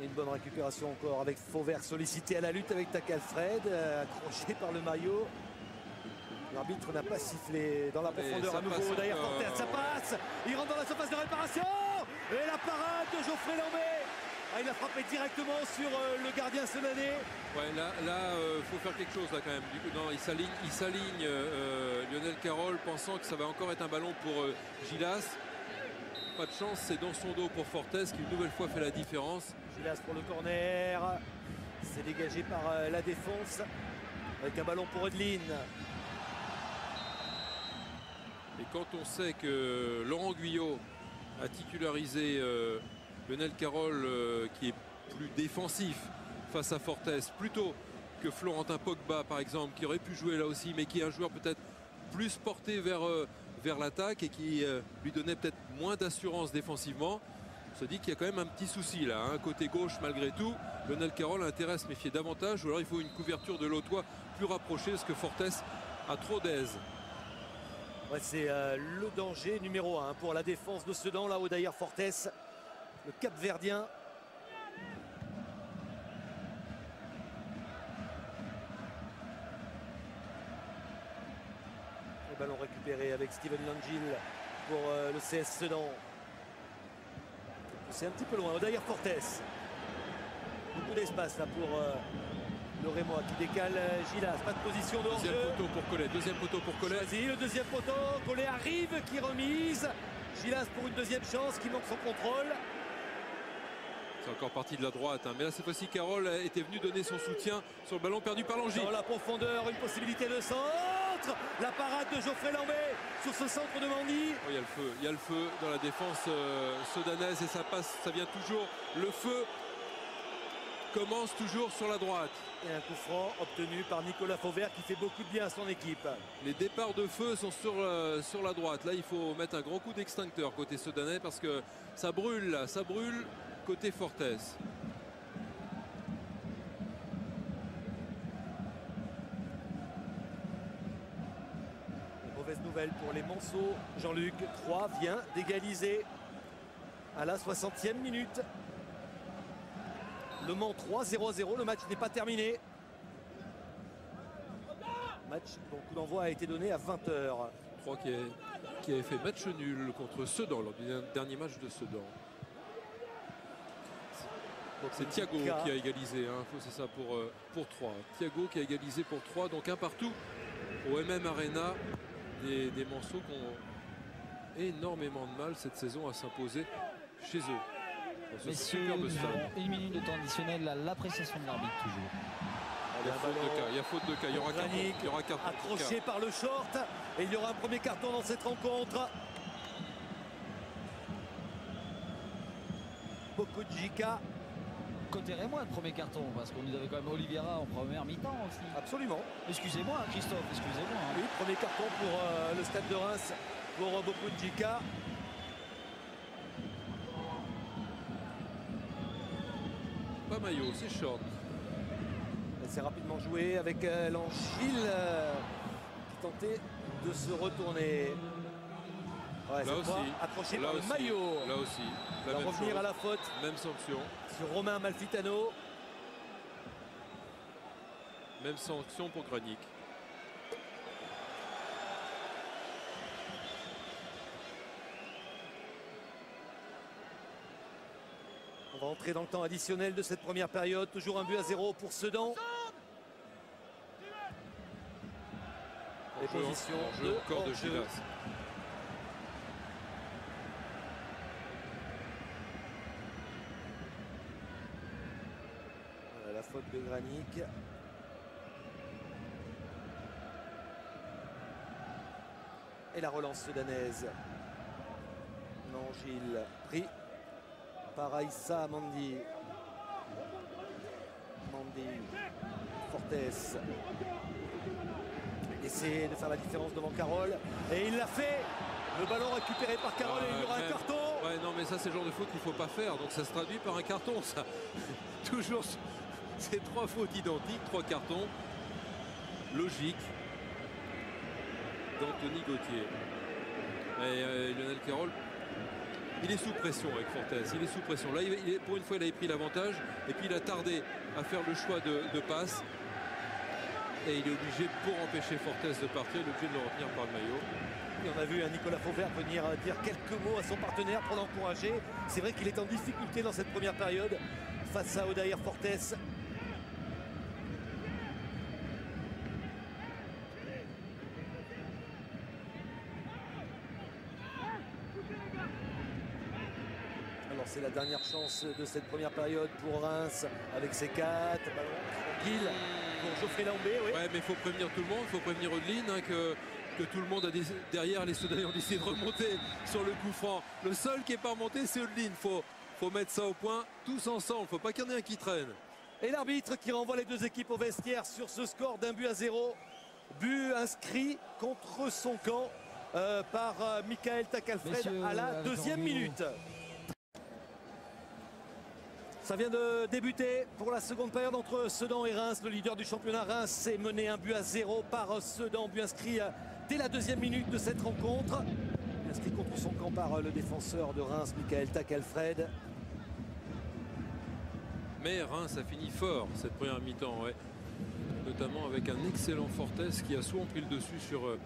Et une bonne récupération encore avec Fauvergue sollicité à la lutte avec Takalfred, euh, accroché par le maillot. L'arbitre n'a pas sifflé dans la profondeur à nouveau. D'ailleurs, ça passe. Il rentre dans la surface de réparation. Et la parade de Geoffrey Lambert. Ah, il a frappé directement sur euh, le gardien Senané. Ouais, là, il euh, faut faire quelque chose là quand même. Du coup, non, il s'aligne, il s'aligne Lionel Carroll pensant que ça va encore être un ballon pour Gilas. Pas de chance, c'est dans son dos pour Fortes qui une nouvelle fois fait la différence. Gilas pour le corner. C'est dégagé par euh, la défense. Avec un ballon pour Edline. Et quand on sait que Laurent Guyot a titularisé euh, Lionel Carroll euh, qui est plus défensif face à Fortes plutôt que Florentin Pogba par exemple qui aurait pu jouer là aussi mais qui est un joueur peut-être plus porté vers vers l'attaque et qui euh, lui donnait peut-être moins d'assurance défensivement. On se dit qu'il y a quand même un petit souci là, hein. côté gauche malgré tout. Lionel Carroll a intérêt à se méfier davantage ou alors il faut une couverture de l'Autois plus rapprochée parce que Fortes a trop d'aise. C'est euh, le danger numéro un pour la défense de Sedan, là d'ailleurs Fortes, le Cap Verdien, ballon récupéré avec Steven Langil pour euh, le CS Sedan. C'est un petit peu loin. D'ailleurs Fortes. Beaucoup d'espace là pour euh, le Rémois qui décale euh, Gilas. Pas de position de Deuxième poteau pour Collet. Deuxième poteau pour Collet. le deuxième poteau. Collet arrive, qui remise. Gilas pour une deuxième chance, qui manque son contrôle. C'est encore parti de la droite. Hein. Mais là, cette fois-ci, Carole était venu donner son soutien sur le ballon perdu par Langil. Dans la profondeur, une possibilité de centre. La parade de Geoffrey Lambert sur ce centre de Mandy. Oh, il y a le feu. Il y a le feu dans la défense euh, sodanaise et ça passe, ça vient toujours. Le feu commence toujours sur la droite. Et un coup franc obtenu par Nicolas Fauvert qui fait beaucoup de bien à son équipe. Les départs de feu sont sur, euh, sur la droite. Là, il faut mettre un grand coup d'extincteur côté sodanais parce que ça brûle, ça brûle côté Fortes. Mauvaise nouvelle pour les Monceaux. Jean-Luc 3 vient d'égaliser à la 60e minute. Le Mans 3, 0-0. Le match n'est pas terminé. Match dont coup d'envoi a été donné à 20h. 3 qui, qui avait fait match nul contre Sedan lors du dernier match de Sedan. C'est Thiago qui a égalisé, hein. c'est ça pour, euh, pour 3. Thiago qui a égalisé pour 3, donc un partout au MM Arena. Des, des Manceaux qui ont énormément de mal cette saison à s'imposer chez eux. Messieurs, une minute de temps additionnel, l'appréciation de l'arbitre toujours. Il y, a faute de cas, il y a faute de cas, il y aura carton, il y aura carton. Accroché par le short et il y aura un premier carton dans cette rencontre. Jika côté Rémois le premier carton parce qu'on nous avait quand même Oliveira en première mi-temps aussi. Absolument. Excusez-moi Christophe, excusez-moi. Oui, premier carton pour euh, le stade de Reims pour euh, beaucoup de Jika. Maillot, c'est short. C'est rapidement joué avec euh, l'Anchille euh, qui tentait de se retourner. là aussi, accroché par le maillot. Là aussi. Va revenir à la faute. Même sanction. Sur Romain Malfitano. Même sanction pour Granic. Entrer dans le temps additionnel de cette première période. Toujours un but à zéro pour Sedan. Les positions de corps de Gilas. La faute de Granic. Et la relance sudanaise. Non, Gilles pris par Aïssa Mandi. Mandi. Fortes. Essayer de faire la différence devant Carole. Et il l'a fait. Le ballon récupéré par Carole et il y aura un carton. Ouais, non, mais ça, c'est le genre de faute qu'il ne faut pas faire. Donc ça se traduit par un carton, ça. Toujours, c'est trois fautes identiques, trois cartons. Logique d'Anthony Gauthier. Et euh, Lionel Carroll, il est sous pression avec Fortes. Il est sous pression. Là, pour une fois, il avait pris l'avantage. Et puis, il a tardé à faire le choix de, passe. Et il est obligé, pour empêcher Fortes de partir, il de le retenir par le maillot. Et on a vu un Nicolas Fauvert venir dire quelques mots à son partenaire pour l'encourager. C'est vrai qu'il est en difficulté dans cette première période face à Odair Fortes. c'est la dernière chance de cette première période pour Reims avec ses quatre ballons tranquilles pour Geoffrey Lambé. Oui. Ouais, mais il faut prévenir tout le monde, il faut prévenir Odeline hein, que, que tout le monde a des, derrière les Soudanais ont décidé de remonter sur le coup franc. Le seul qui n'est pas remonté, c'est Odeline. Il faut, faut mettre ça au point tous ensemble. Il ne faut pas qu'il y en ait un qui traîne. Et l'arbitre qui renvoie les deux équipes au vestiaire sur ce score d'un but à zéro. But inscrit contre son camp euh, par euh, Michael Takalfred à la deuxième minute. Ça vient de débuter pour la seconde période entre Sedan et Reims. Le leader du championnat Reims s'est mené un but à zéro par Sedan, but inscrit euh, dès la deuxième minute de cette rencontre. Inscrit contre son camp par euh, le défenseur de Reims, Michael Takalfred. Mais Reims a fini fort cette première mi-temps, notamment avec un excellent Fortes qui a souvent pris le dessus sur, euh,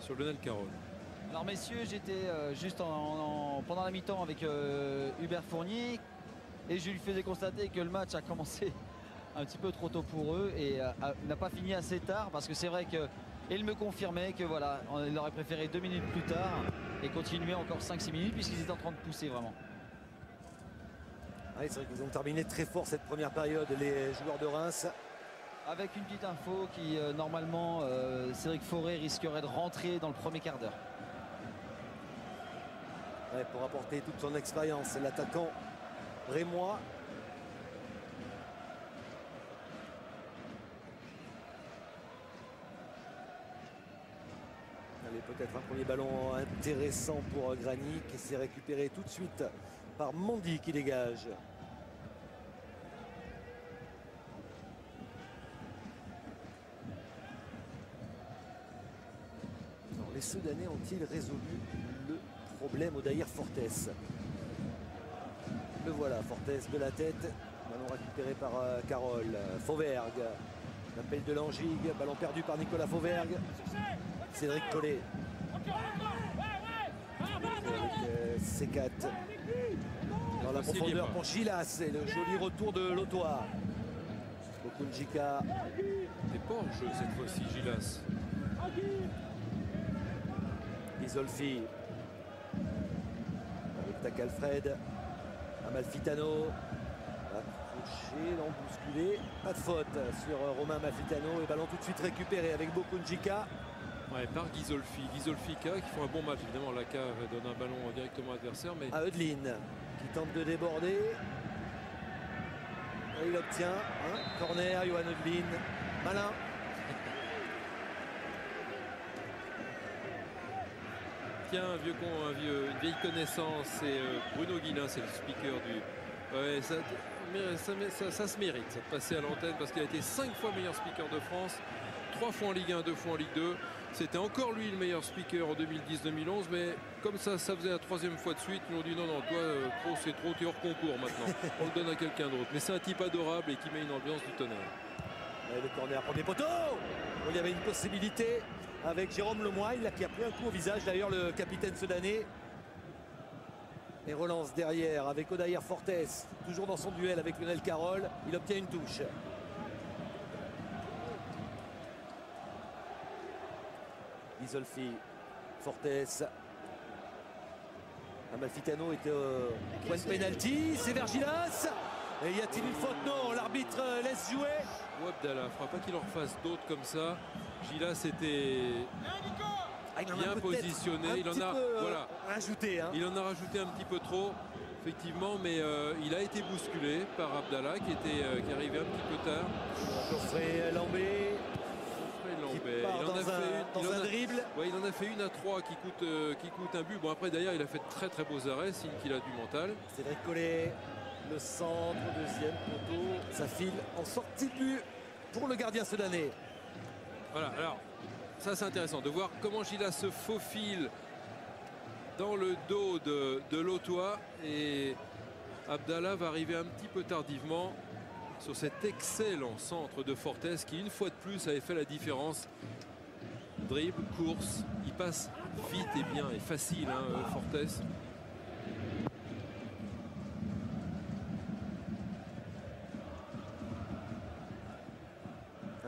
sur Lionel Carole. Alors messieurs, j'étais juste pendant la mi-temps avec Hubert Fournier et je lui faisais constater que le match a commencé un petit peu trop tôt pour eux et euh, n'a pas fini assez tard parce que c'est vrai qu'il me confirmait que voilà, il aurait préféré deux minutes plus tard et continuer encore 5-6 minutes puisqu'ils étaient en train de pousser vraiment. c'est vrai qu'ils ont terminé très fort cette première période, les joueurs de Reims. Avec une petite info qui euh, normalement euh, Cédric Forêt risquerait de rentrer dans le premier quart d'heure. pour apporter toute son expérience, l'attaquant Rémois. Allez, peut-être un premier ballon intéressant pour Granic. C'est récupéré tout de suite par Mondi qui dégage. les Soudanais ont-ils résolu le problème au Daïr Fortes? Le voilà, Fortes de la tête. Ballon récupéré par euh, Carole. Fauvergue. L'appel de Langigue. Ballon perdu par Nicolas Fauvergue. Cédric Collet. Avec C4. Dans la profondeur pour Gilas. Et le joli retour de Lotoir. Okunjika. T'es pas en jeu cette fois-ci, Gilas. Isolfi. Avec Takalfred. Malfitano accroché, bousculé, pas de faute sur Romain Malfitano et ballon tout de suite récupéré avec Bokunjika. Ouais, par Ghisolfi, Ghisolfika qui font un bon match évidemment. Laka donne un ballon directement adversaire mais à Eudeline qui tente de déborder. Et il obtient un corner Johan Eudeline malin un vieux con, un vieux, une vieille connaissance, c'est euh, Bruno Guilin, c'est le speaker du. Ouais, ça, ça, se mérite de passer à l'antenne parce qu'il a été cinq fois meilleur speaker de France, trois fois en Ligue 1, deux fois en Ligue 2. C'était encore lui le meilleur speaker en 2010-2011, mais comme ça, ça faisait la troisième fois de suite, ils ont dit non, non, toi, euh, trop, c'est trop, tu es hors concours maintenant. On le donne à quelqu'un d'autre. Mais c'est un type adorable et qui met une ambiance du tonnerre. le corner premier poteau Il y avait une possibilité avec Jérôme Lemoyne, qui a pris un coup au visage, d'ailleurs, le capitaine Sedané. Et relance derrière avec Odair Fortes, toujours dans son duel avec Lionel Carole. Il obtient une touche. Isolfi, Fortes. Amalfitano était au point de penalty. C'est Vergilas. Et y a-t-il une faute Non, l'arbitre laisse jouer. Abdallah, il ne pas qu'il en refasse d'autres comme ça. Gilas était ah, bien positionné. Il en a euh, voilà. rajouté. Hein. Il en a rajouté un petit peu trop, effectivement, mais euh, il a été bousculé par Abdallah qui était euh, qui arrivait un petit peu tard. Geoffrey Lambé. Il en, a fait une, il dribble. il en a fait une à trois qui coûte, qui coûte un but. Bon après d'ailleurs il a fait de très très beaux arrêts, signe qu'il a du mental. Cédric Collet, le centre, deuxième poteau. Ça file en sortie de but pour le gardien sudanais. Voilà, alors ça c'est intéressant de voir comment Gila se faufile dans le dos de, de et Abdallah va arriver un petit peu tardivement sur cet excellent centre de Fortes qui une fois de plus avait fait la différence. Dribble, course, il passe vite et bien et facile hein, Fortes.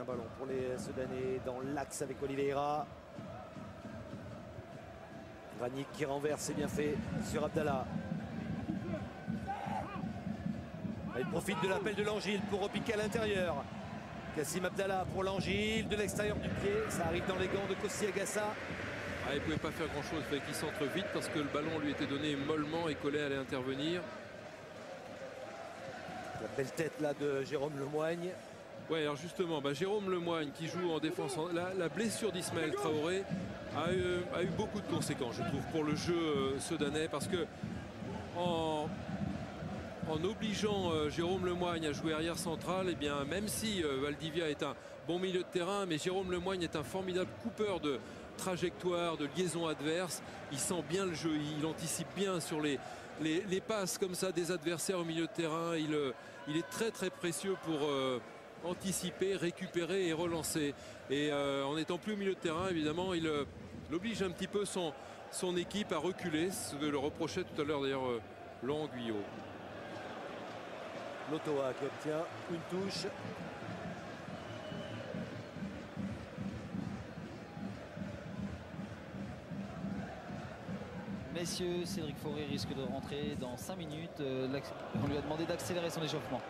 ballon pour les Soudanais dans l'axe avec Oliveira. Vanik qui renverse, c'est bien fait sur Abdallah. Il profite de l'appel de l'Angile pour repiquer à l'intérieur. Kassim Abdallah pour l'Angile, de l'extérieur du pied. Ça arrive dans les gants de Kossi Agassa. Ah, il ne pouvait pas faire grand chose, il fallait qu'il centre vite parce que le ballon lui était donné mollement et Collet allait intervenir. La belle tête là de Jérôme Lemoigne. Ouais, alors justement, bah, Jérôme Lemoigne qui joue en défense, la, blessure d'Ismaël Traoré a eu, beaucoup de conséquences, je trouve, pour le jeu euh, parce que en, obligeant euh, Jérôme Lemoigne à jouer arrière central, eh bien, même si euh, Valdivia est un bon milieu de terrain, mais Jérôme Lemoigne est un formidable coupeur de trajectoire, de liaison adverse. Il sent bien le jeu, il anticipe bien sur les, passes comme ça des adversaires au milieu de terrain. Il, il est très très précieux pour anticiper, récupérer et relancer. Et euh, en étant plus au milieu de terrain, évidemment, il, euh, oblige un petit peu son, son équipe à reculer, ce que le reprochait tout à l'heure d'ailleurs euh, Laurent Guyot. Lotoa qui obtient une touche. Messieurs, Cédric Fauré risque de rentrer dans 5 minutes. On lui a demandé d'accélérer son échauffement.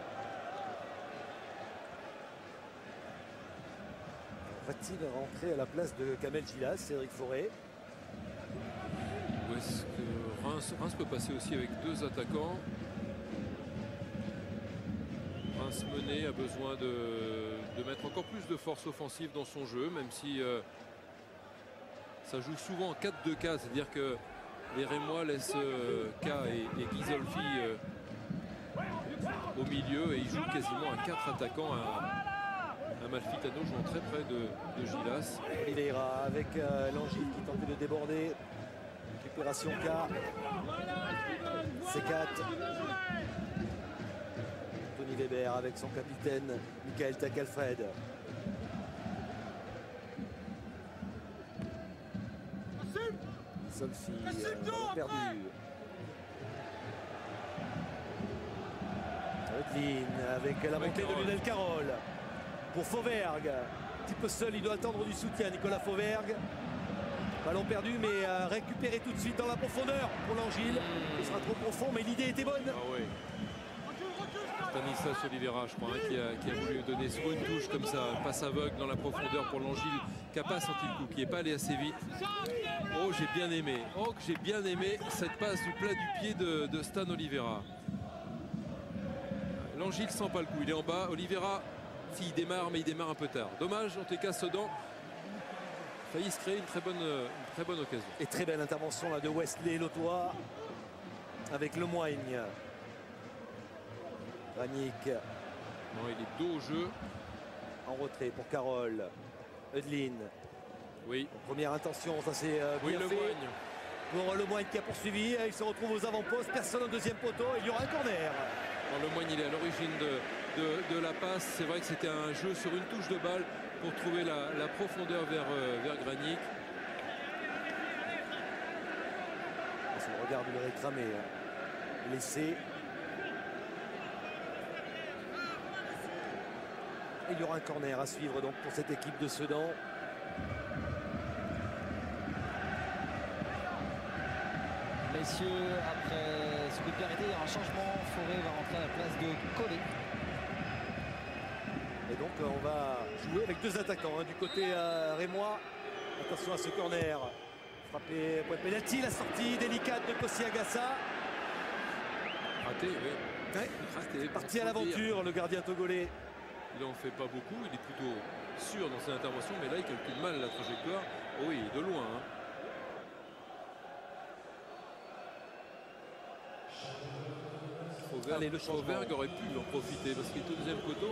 Va-t-il rentrer à la place de Kamel Gilas, Cédric Forêt Reims, peut passer aussi avec deux attaquants? Reims mené a besoin de, mettre encore plus de force offensive dans son jeu, même si euh, ça joue souvent en 4-2-4, c'est-à-dire que les Rémois laissent euh, K et, et euh, au milieu et ils jouent quasiment à 4 attaquants Amalfitano jouant très près de, Gilas. Oliveira avec euh, qui tente de déborder. Récupération K. C4. Tony Weber avec son capitaine Michael Takalfred. Solfi euh, perdu. Avec la montée de Lionel Carole pour Fauvergue. Un petit peu seul, il doit attendre du soutien, Nicolas Fauvergue. Ballon perdu, mais euh, récupéré tout de suite dans la profondeur pour l'Angile. Ce sera trop profond, mais l'idée était bonne. Ah oui. Stanislas Oliveira, je crois, hein, qui, a, voulu donner sur une touche comme ça, passe aveugle dans la profondeur pour l'Angile, qui n'a pas senti le coup, qui n'est pas allé assez vite. Oh, j'ai bien aimé. Oh, que j'ai bien aimé cette passe du plat du pied de, Stan Oliveira. L'Angile sent pas le coup, il est en bas. Oliveira il démarre, mais il démarre un peu tard. Dommage, en tout cas, Sedan failli se créer une très bonne, très bonne occasion. Et très belle intervention là, de Wesley Lotois avec le Moigne. Granic Non, il est dos au jeu. en retrait pour Carole. Edeline, Oui, première intention, ça c'est euh, oui, bien le fait moigne. pour Le Moine qui a poursuivi. Il se retrouve aux avant-postes, personne au deuxième poteau. Il y aura un corner. Alors, le moigne, il est à l'origine de, de- de la passe. C'est vrai que c'était un jeu sur une touche de balle pour trouver la, la profondeur vers, euh, vers Granic. On le regarde le réclamé. hein. Laissé. Et il y aura un corner à suivre donc pour cette équipe de Sedan. Messieurs, après ce coup de pied arrêté, il y aura un changement. Forêt va rentrer à la place de Collet. Et donc euh, on va jouer avec deux attaquants hein, du côté euh, rémois. Attention à ce corner. Frappé, point de pénalty, la sortie délicate de Kossi Agassa. Raté, oui. Ouais, Raté. Parti à l'aventure, le gardien togolais. Il en fait pas beaucoup, il est plutôt sûr dans ses interventions, mais là il calcule mal la trajectoire. Oh oui, de loin. hein. Fauvergue, Allez, le. Fauvergue aurait pu en profiter parce qu'il est au deuxième poteau.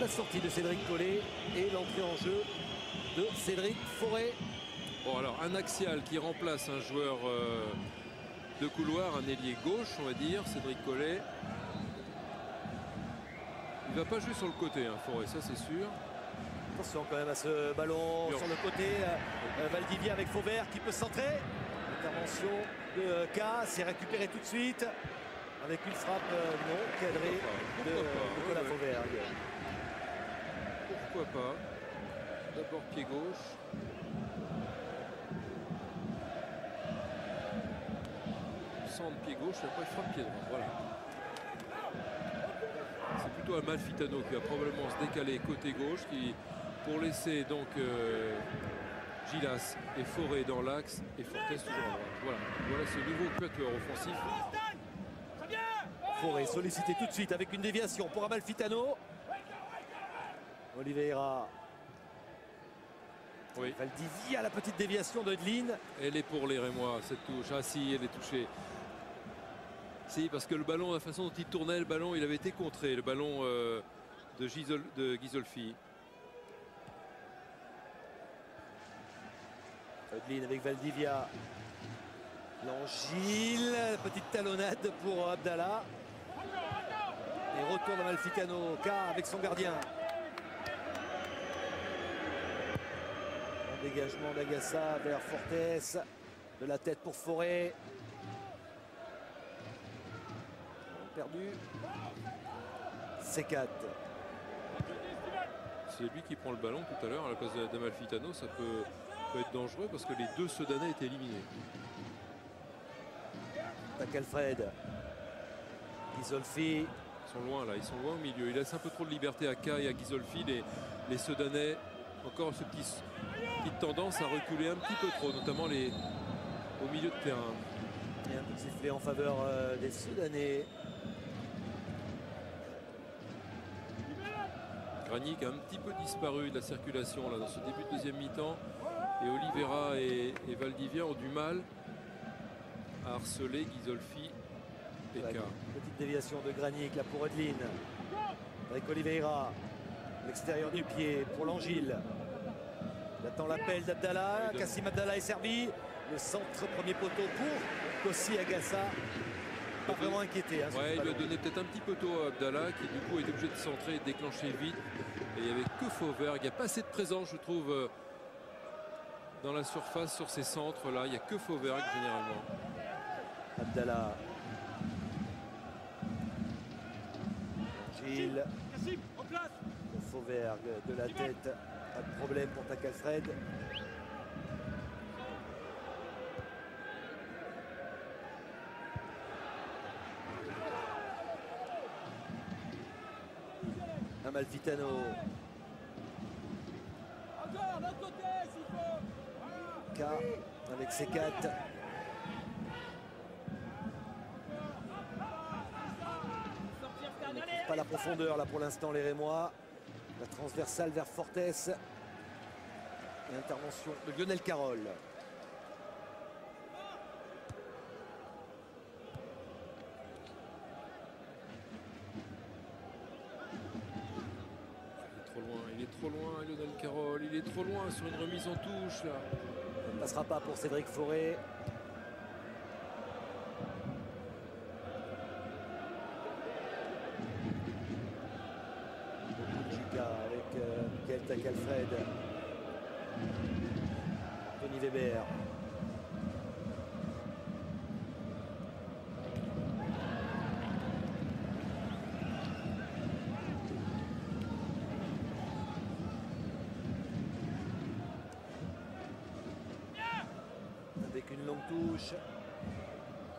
La sortie de Cédric Collet et l'entrée en jeu de Cédric Forêt. Bon alors un axial qui remplace un joueur euh, de couloir, un ailier gauche on va dire, Cédric Collet. Il va pas jouer sur le côté, hein, Forêt, ça c'est sûr. Attention quand même à ce ballon sur le côté. euh, euh, Valdivia avec Fauvert qui peut centrer. Intervention de K, c'est récupéré tout de suite. Avec une frappe euh, non cadrée de Pourquoi pas, Nicolas. Fauvergue. Pourquoi pas D'abord pied gauche. Centre pied gauche, et après frappe pied droit. Voilà. C'est plutôt Amalfitano qui va probablement se décaler côté gauche, qui, pour laisser donc euh, Gilas et Forêt dans l'axe et Fortes toujours à droite. Voilà, voilà ce nouveau quatuor offensif. Forêt sollicité tout de suite avec une déviation pour Amalfitano. Oliveira. Oui. Valdivia, la petite déviation de Edline. Elle est pour les Rémois, cette touche. Ah si, elle est touchée. Si, parce que le ballon, la façon dont il tournait, le ballon, il avait été contré. Le ballon euh, de, Gisol, de Ghisolfi. Avec Valdivia. Langille, petite talonnade pour Abdallah. Et retour d'Amalfitano, K avec son gardien. Bon dégagement d'Agassa vers Fortes. De la tête pour Forêt. Perdu. C4. C'est lui qui prend le ballon tout à l'heure à la place d'Amalfitano. Ça peut, peut être dangereux parce que les deux Sedanais étaient éliminés. Tac Alfred. Isolfi. Ils sont loin là, ils sont loin au milieu. Il laisse un peu trop de liberté à K et à Ghisolfi. Les, les Sedanais, encore ce petit, petite tendance à reculer un petit peu trop, notamment les, au milieu de terrain. Et un petit sifflet en faveur euh, des Soudanais. Granic a un petit peu disparu de la circulation là, dans ce début de deuxième mi-temps. Et Oliveira et, et Valdivia ont du mal à harceler Ghisolfi et K. Petite déviation de Granic là pour Edline. Avec Oliveira. L'extérieur du pied pour l'Angile. Il attend l'appel d'Abdallah. Kassim Abdallah est servi. Le centre premier poteau pour Kossi Agassa. Pas vraiment inquiété. hein, Ouais, il lui a donné peut-être un petit peu tôt à Abdallah qui du coup est obligé de centrer et de déclencher vite. Et il n'y avait que Fauvergue. Il n'y a pas assez de présence, je trouve, euh, dans la surface sur ces centres là. Il n'y a que Fauvergue généralement. Abdallah. Gilles. Fauvergue de la tête. Pas de problème pour Takalfred. Amalfitano. C4. Pas la profondeur là pour l'instant les Rémois. La transversale vers Fortes. L'intervention de Lionel Carole. Il est trop loin, Lionel Carole, il est trop loin sur une remise en touche là. Passera pas pour Cédric Forêt. avec euh, Michael Takalfred. Tony Weber. Avec touche.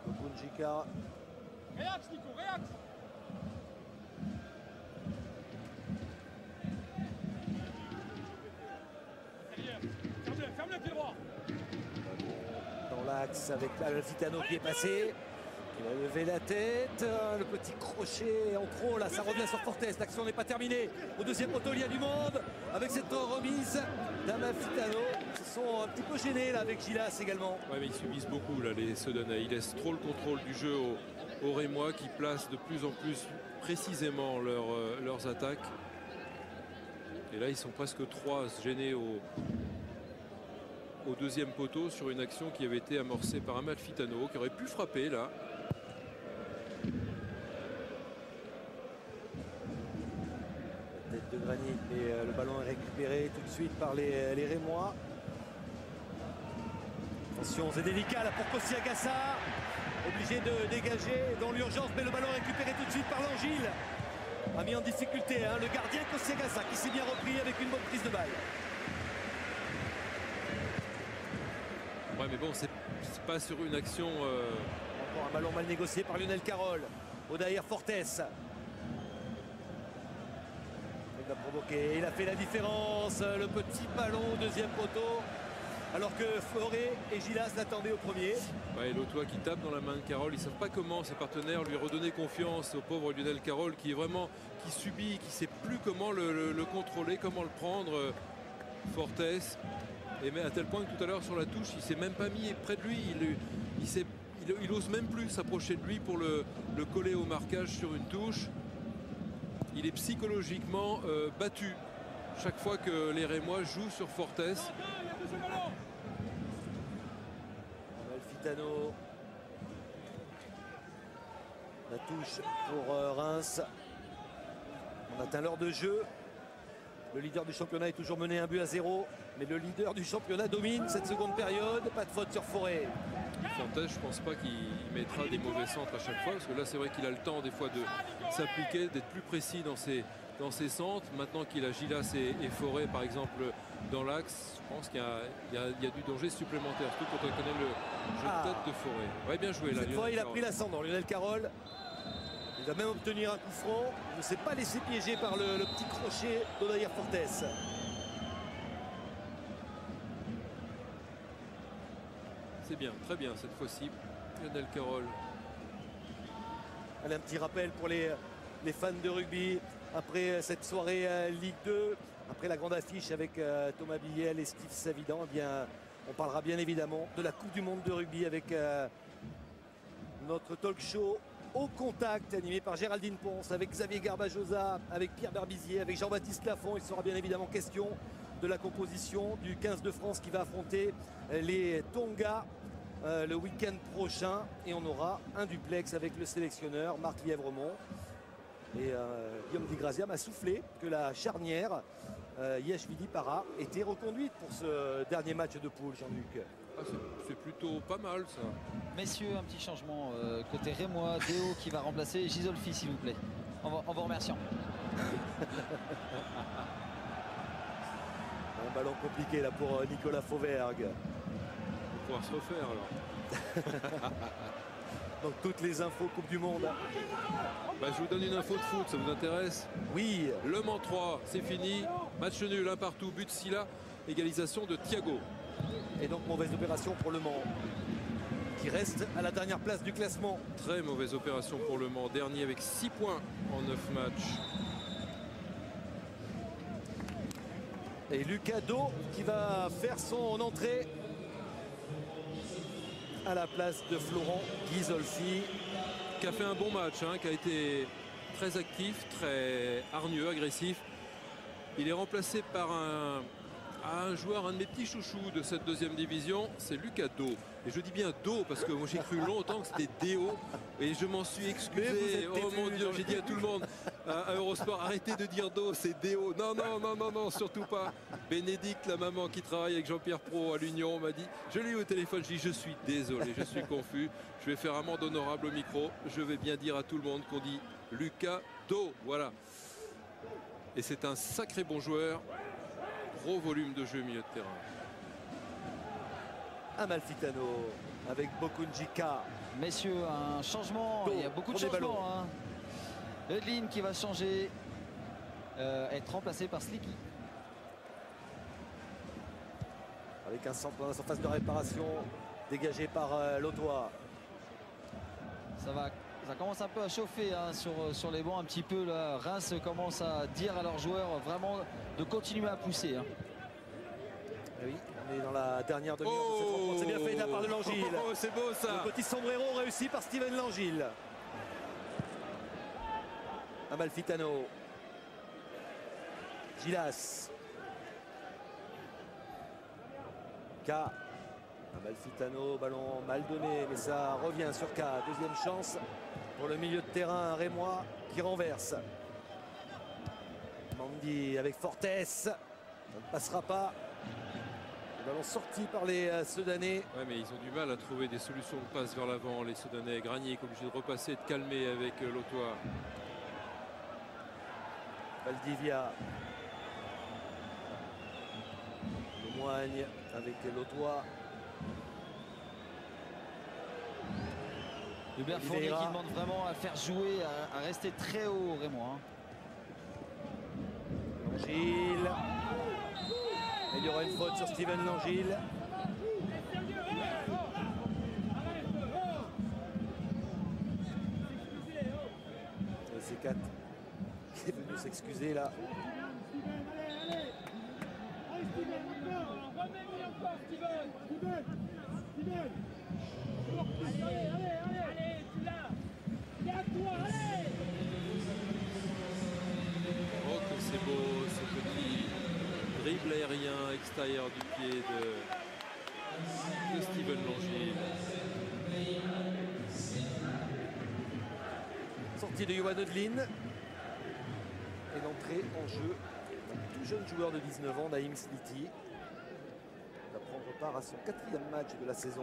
Bunjika. Réaxe Nico, réaxe Ferme le pied droit Dans l'axe avec Alfitano qui est passé. Il va lever la tête. Le petit crochet en trop. Là, ça revient sur Fortes. L'action n'est pas terminée. Au deuxième poteau, il y a du monde. Avec cette remise d'Amalfitano. Ils sont un petit peu gênés là avec Gilas également. Ouais, mais ils subissent beaucoup là, les Sedona. Ils laissent trop le contrôle du jeu aux, Rémois qui placent de plus en plus précisément euh, leurs attaques. Et là, ils sont presque trois gênés au, au deuxième poteau sur une action qui avait été amorcée par Amalfitano qui aurait pu frapper là. De granit et euh, le ballon est récupéré tout de suite par les, les Rémois. Attention, c'est délicat là pour Kossi Agassa. Obligé de dégager dans l'urgence, mais le ballon récupéré tout de suite par l'Angile. A mis en difficulté hein, le gardien Kossi Agassa qui s'est bien repris avec une bonne prise de balle. Ouais, mais bon, c'est pas sur une action. Euh... Encore un ballon mal négocié par Lionel Carroll. Odair Fortes. Il a il a fait la différence. Le petit ballon deuxième poteau. Alors que Forêt et Gilas l'attendaient au premier. Ouais, L'Autois qui tape dans la main de Carroll. Ils ne savent pas comment ses partenaires lui redonner confiance au pauvre Lionel Carroll qui est vraiment qui subit, qui ne sait plus comment le, le, le, contrôler, comment le prendre. Fortes. Et à tel point que tout à l'heure sur la touche, il s'est même pas mis près de lui. Il, il, il, il ose même plus s'approcher de lui pour le, coller au marquage sur une touche. Il est psychologiquement euh, battu chaque fois que les Rémois jouent sur Fortes. Alfitano. La touche pour euh, Reims. On atteint l'heure de jeu. Le leader du championnat est toujours mené un but à zéro. Mais le leader du championnat domine cette seconde période. Pas de faute sur Forêt. Fortes, je pense pas qu'il mettra des mauvais centres à chaque fois. Parce que là, c'est vrai qu'il a le temps des fois de s'appliquer, d'être plus précis dans ses, dans ses centres. Maintenant qu'il a Gilas et, et, Forêt, par exemple, dans l'axe, je pense qu'il y, y, y, a du danger supplémentaire. Surtout quand on connaît le jeu de tête de Forêt. Ouais, bien joué là. Cette fois, il a pris l'ascendant. Lionel Carroll. Il va même obtenir un coup franc. Il ne s'est pas laissé piéger par le, le petit crochet d'Odair Fortes. C'est bien, très bien cette fois-ci. Lionel Carroll. Un petit rappel pour les, fans de rugby après cette soirée euh, Ligue 2, après la grande affiche avec euh, Thomas Billel et Steve Savidan, eh on parlera bien évidemment de la Coupe du Monde de rugby avec euh, notre talk show au contact animé par Géraldine Ponce, avec Xavier Garbajosa, avec Pierre Barbizier, avec Jean-Baptiste Lafont. Il sera bien évidemment question de la composition du 15 de France qui va affronter les Tonga euh, le week-end prochain et on aura un duplex avec le sélectionneur Marc Lièvremont. Et euh, Guillaume Di Grazia m'a soufflé que la charnière euh, Yashvili-Para était reconduite pour ce dernier match de poule, Jean-Luc. Ah, c'est plutôt pas mal ça. Messieurs, un petit changement euh, côté Rémois, Déo qui va remplacer Gisolfi s'il vous plaît. En, en vous remerciant. un ballon compliqué là pour Nicolas Fauvergue. Pouvoir se refaire alors. Donc toutes les infos Coupe du Monde. Bah, je vous donne une info de foot, ça vous intéresse? Oui. Le Mans 3, c'est fini. Match nul, un partout, but Silla, égalisation de Thiago. Et donc mauvaise opération pour Le Mans qui reste à la dernière place du classement. Très mauvaise opération pour Le Mans, dernier avec 6 points en 9 matchs. Et Lucas Do qui va faire son entrée à la place de Florent Ghisolfi. Qui a fait un bon match, hein, qui a été très actif, très hargneux, agressif. Il est remplacé par un, un joueur, un de mes petits chouchous de cette deuxième division, c'est Lucas Do. Et je dis bien Do parce que moi j'ai cru longtemps que c'était Déo et je m'en suis excusé. Oh mon Dieu, j'ai dit à tout le monde à, à Eurosport, arrêtez de dire Do, c'est Déo. Non, non, non, non, non, surtout pas. Bénédicte, la maman qui travaille avec Jean-Pierre Pro à l'Union, m'a dit, je l'ai eu au téléphone, je dis, je suis désolé, je suis confus. Je vais faire amende honorable au micro. Je vais bien dire à tout le monde qu'on dit Lucas Do. Voilà. Et c'est un sacré bon joueur. Gros volume de jeu au milieu de terrain. Amalfitano avec Bokunjika. Messieurs, un changement. Il y a beaucoup de changements. Hein. Edlin qui va changer, euh, être remplacé par Slicky. Avec un centre dans la surface de réparation dégagé par euh, Lotois. Ça va. Ça commence un peu à chauffer hein, sur, sur les bancs un petit peu. Là. Reims commence à dire à leurs joueurs vraiment de continuer à pousser. hein. Eh Oui, on est dans la dernière demi-heure de cette rencontre. C'est bien fait de la part de Langille. Oh, c'est beau ça. Le petit sombrero réussi par Steven Langille. Amalfitano. Gilas. K. Amalfitano, ballon mal donné, mais ça revient sur K. Deuxième chance pour le milieu de terrain rémois qui renverse. Mandy avec Fortes. Ça ne passera pas. Le ballon sorti par les euh, Sedanais. Ouais, mais ils ont du mal à trouver des solutions de passe vers l'avant. Les Soudanais, Granier obligé de repasser, de calmer avec euh, Lotois. Valdivia. Le Moigne avec Lotois. Hubert Fournier qui demande vraiment à faire jouer, à, à rester très haut Raymond. hein. Langille. Il y aura une faute sur Steven Langille. C'est 4 qui est venu s'excuser là. Oh, que c'est beau ce petit dribble aérien extérieur du pied de, de Steven Langille. Sortie de Johan Odlin. En jeu d'un tout jeune joueur de 19 ans, Naïm Sliti. Va prendre part à son quatrième match de la saison.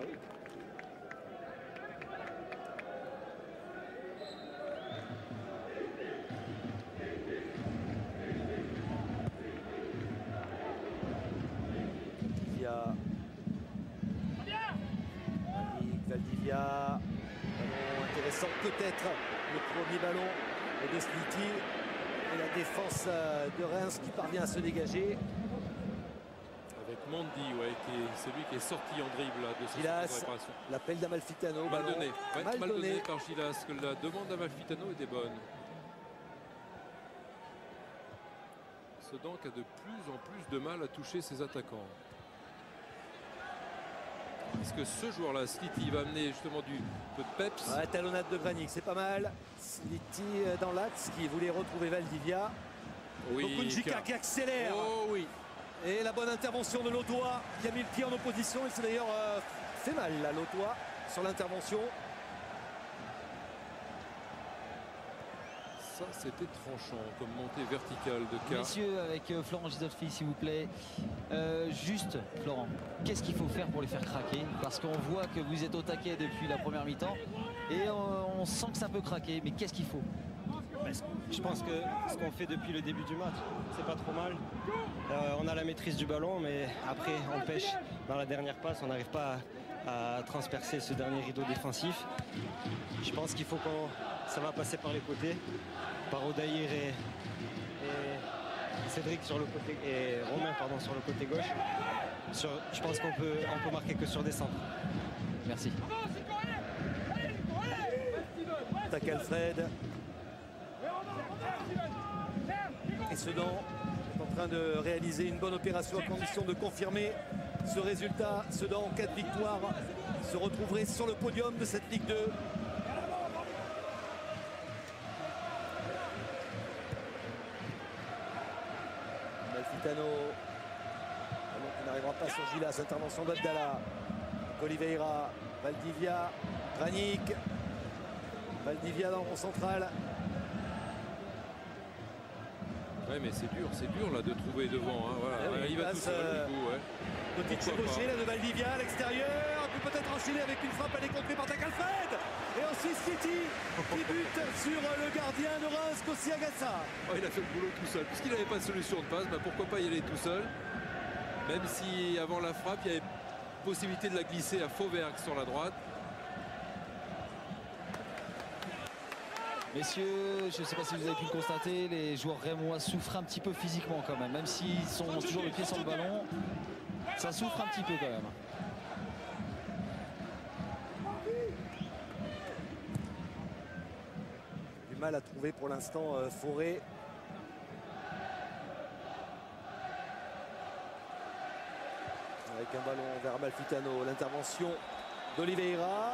Défense euh, de Reims qui parvient à se dégager. Avec Mandy, ouais, qui est celui qui est sorti en dribble là, de ce Gilas. centre de réparation. L'appel d'Amalfitano. Mal donné, ouais, mal mal donné. donné par Gilas, que la demande d'Amalfitano était bonne. Sedan qui a de plus en plus de mal à toucher ses attaquants. Est-ce que ce joueur-là, Sliti, va amener justement du peu de peps Ouais, talonnade de Granic, c'est pas mal. Sliti euh, dans l'axe qui voulait retrouver Valdivia. Bokunjika car- qui accélère. Oh oui, Et la bonne intervention de Lotois qui a mis le pied en opposition. Il s'est d'ailleurs euh, fait mal là, Lotois, sur l'intervention. Ça c'était tranchant comme montée verticale de K. Messieurs, avec euh, Florent Gisolfi, s'il vous plaît. Euh, juste, Florent, qu'est-ce qu'il faut faire pour les faire craquer? Parce qu'on voit que vous êtes au taquet depuis la première mi-temps et on, on sent que ça peut craquer. Mais qu'est-ce qu'il faut? Je pense que ce qu'on fait depuis le début du match, c'est pas trop mal. Euh, on a la maîtrise du ballon, mais après, on pêche dans la dernière passe. On n'arrive pas à, à transpercer ce dernier rideau défensif. Je pense qu'il faut qu'on. Ça va passer par les côtés, par Odaïr et, et Cédric sur le côté et Romain pardon sur le côté gauche. Sur- je pense qu'on peut, on peut marquer que sur des centres. Merci. Tac Alfred. Et Sedan est en train de réaliser une bonne opération à condition de confirmer ce résultat. Sedan, en cas de victoire, se retrouverait sur le podium de cette Ligue 2. Malfitano n'arrivera pas sur Gilas. Intervention d'Abdallah. Oliveira, Valdivia, Granic. Valdivia dans le rond central. Ouais, mais c'est dur, c'est dur là de trouver devant. hein, voilà. Ah Ouais, il va tout seul euh, du coup. ouais. Petite chevauchée là de Valdivia à l'extérieur. Peut peut-être enchaîner avec une frappe. Elle est contrée par Takalfred. Et ensuite City qui bute sur le gardien de Reims, Kossi Agassa. Oh, il a fait le boulot tout seul. Puisqu'il n'avait pas de solution de passe, bah, pourquoi pas y aller tout seul? Même si avant la frappe, il y avait possibilité de la glisser à Fauvergue sur la droite. Messieurs, je ne sais pas si vous avez pu le constater, les joueurs rémois souffrent un petit peu physiquement quand même. Même s'ils sont toujours les pieds sur le ballon, ça souffre un petit peu quand même. Mal à trouver pour l'instant euh, Forêt. Avec un ballon vers Malfitano. L'intervention d'Oliveira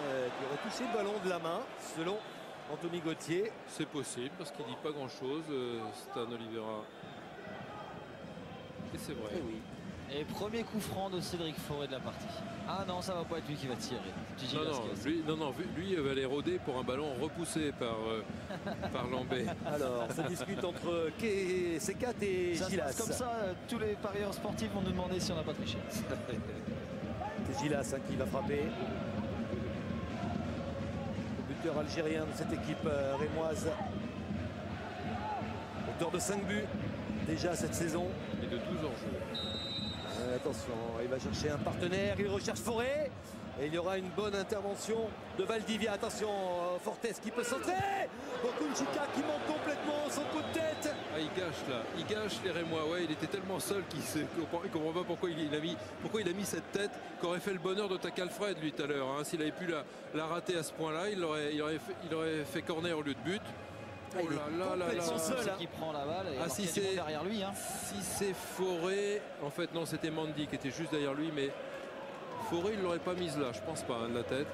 euh, qui aurait touché le ballon de la main selon Anthony Gauthier. C'est possible parce qu'il dit pas grand chose, Stan Oliveira. Et c'est vrai. Eh oui. Et premier coup franc de Cédric Forêt de la partie. Ah non, ça va pas être lui qui va tirer. Gigi Non, non, lui, non, non, lui, il va aller rôder pour un ballon repoussé par, euh, par Lambé. Alors, ça discute entre K- C4 et Ça se Gilas. passe comme ça, euh, tous les parieurs sportifs vont nous demander si on n'a pas triché. C'est Gilas hein, qui va frapper. Le buteur algérien de cette équipe euh, rémoise. Auteur de 5 buts déjà cette saison. Et de 12 hors-jeu. Attention, il va chercher un partenaire, il recherche Forêt. Et il y aura une bonne intervention de Valdivia. Attention, euh, Fortes qui peut centrer. Okunchika qui manque complètement son coup de tête. Ah, il gâche là, il gâche les Rémois. Ouais, il était tellement seul qu'il ne comprend, pas pourquoi il, a mis, pourquoi il a mis cette tête qu'aurait fait le bonheur de Takalfred lui tout à l'heure. hein. S'il avait pu la, rater à ce point-là, il aurait, il aurait fait corner au lieu de but. Ah, il est complètement C'est seul, hein. qui prend la balle et Ah, alors si c'est- derrière lui. hein. Si c'est Forêt, en fait non, c'était Mandy qui était juste derrière lui, mais Forêt il l'aurait pas mise là, je pense pas, hein, de la tête.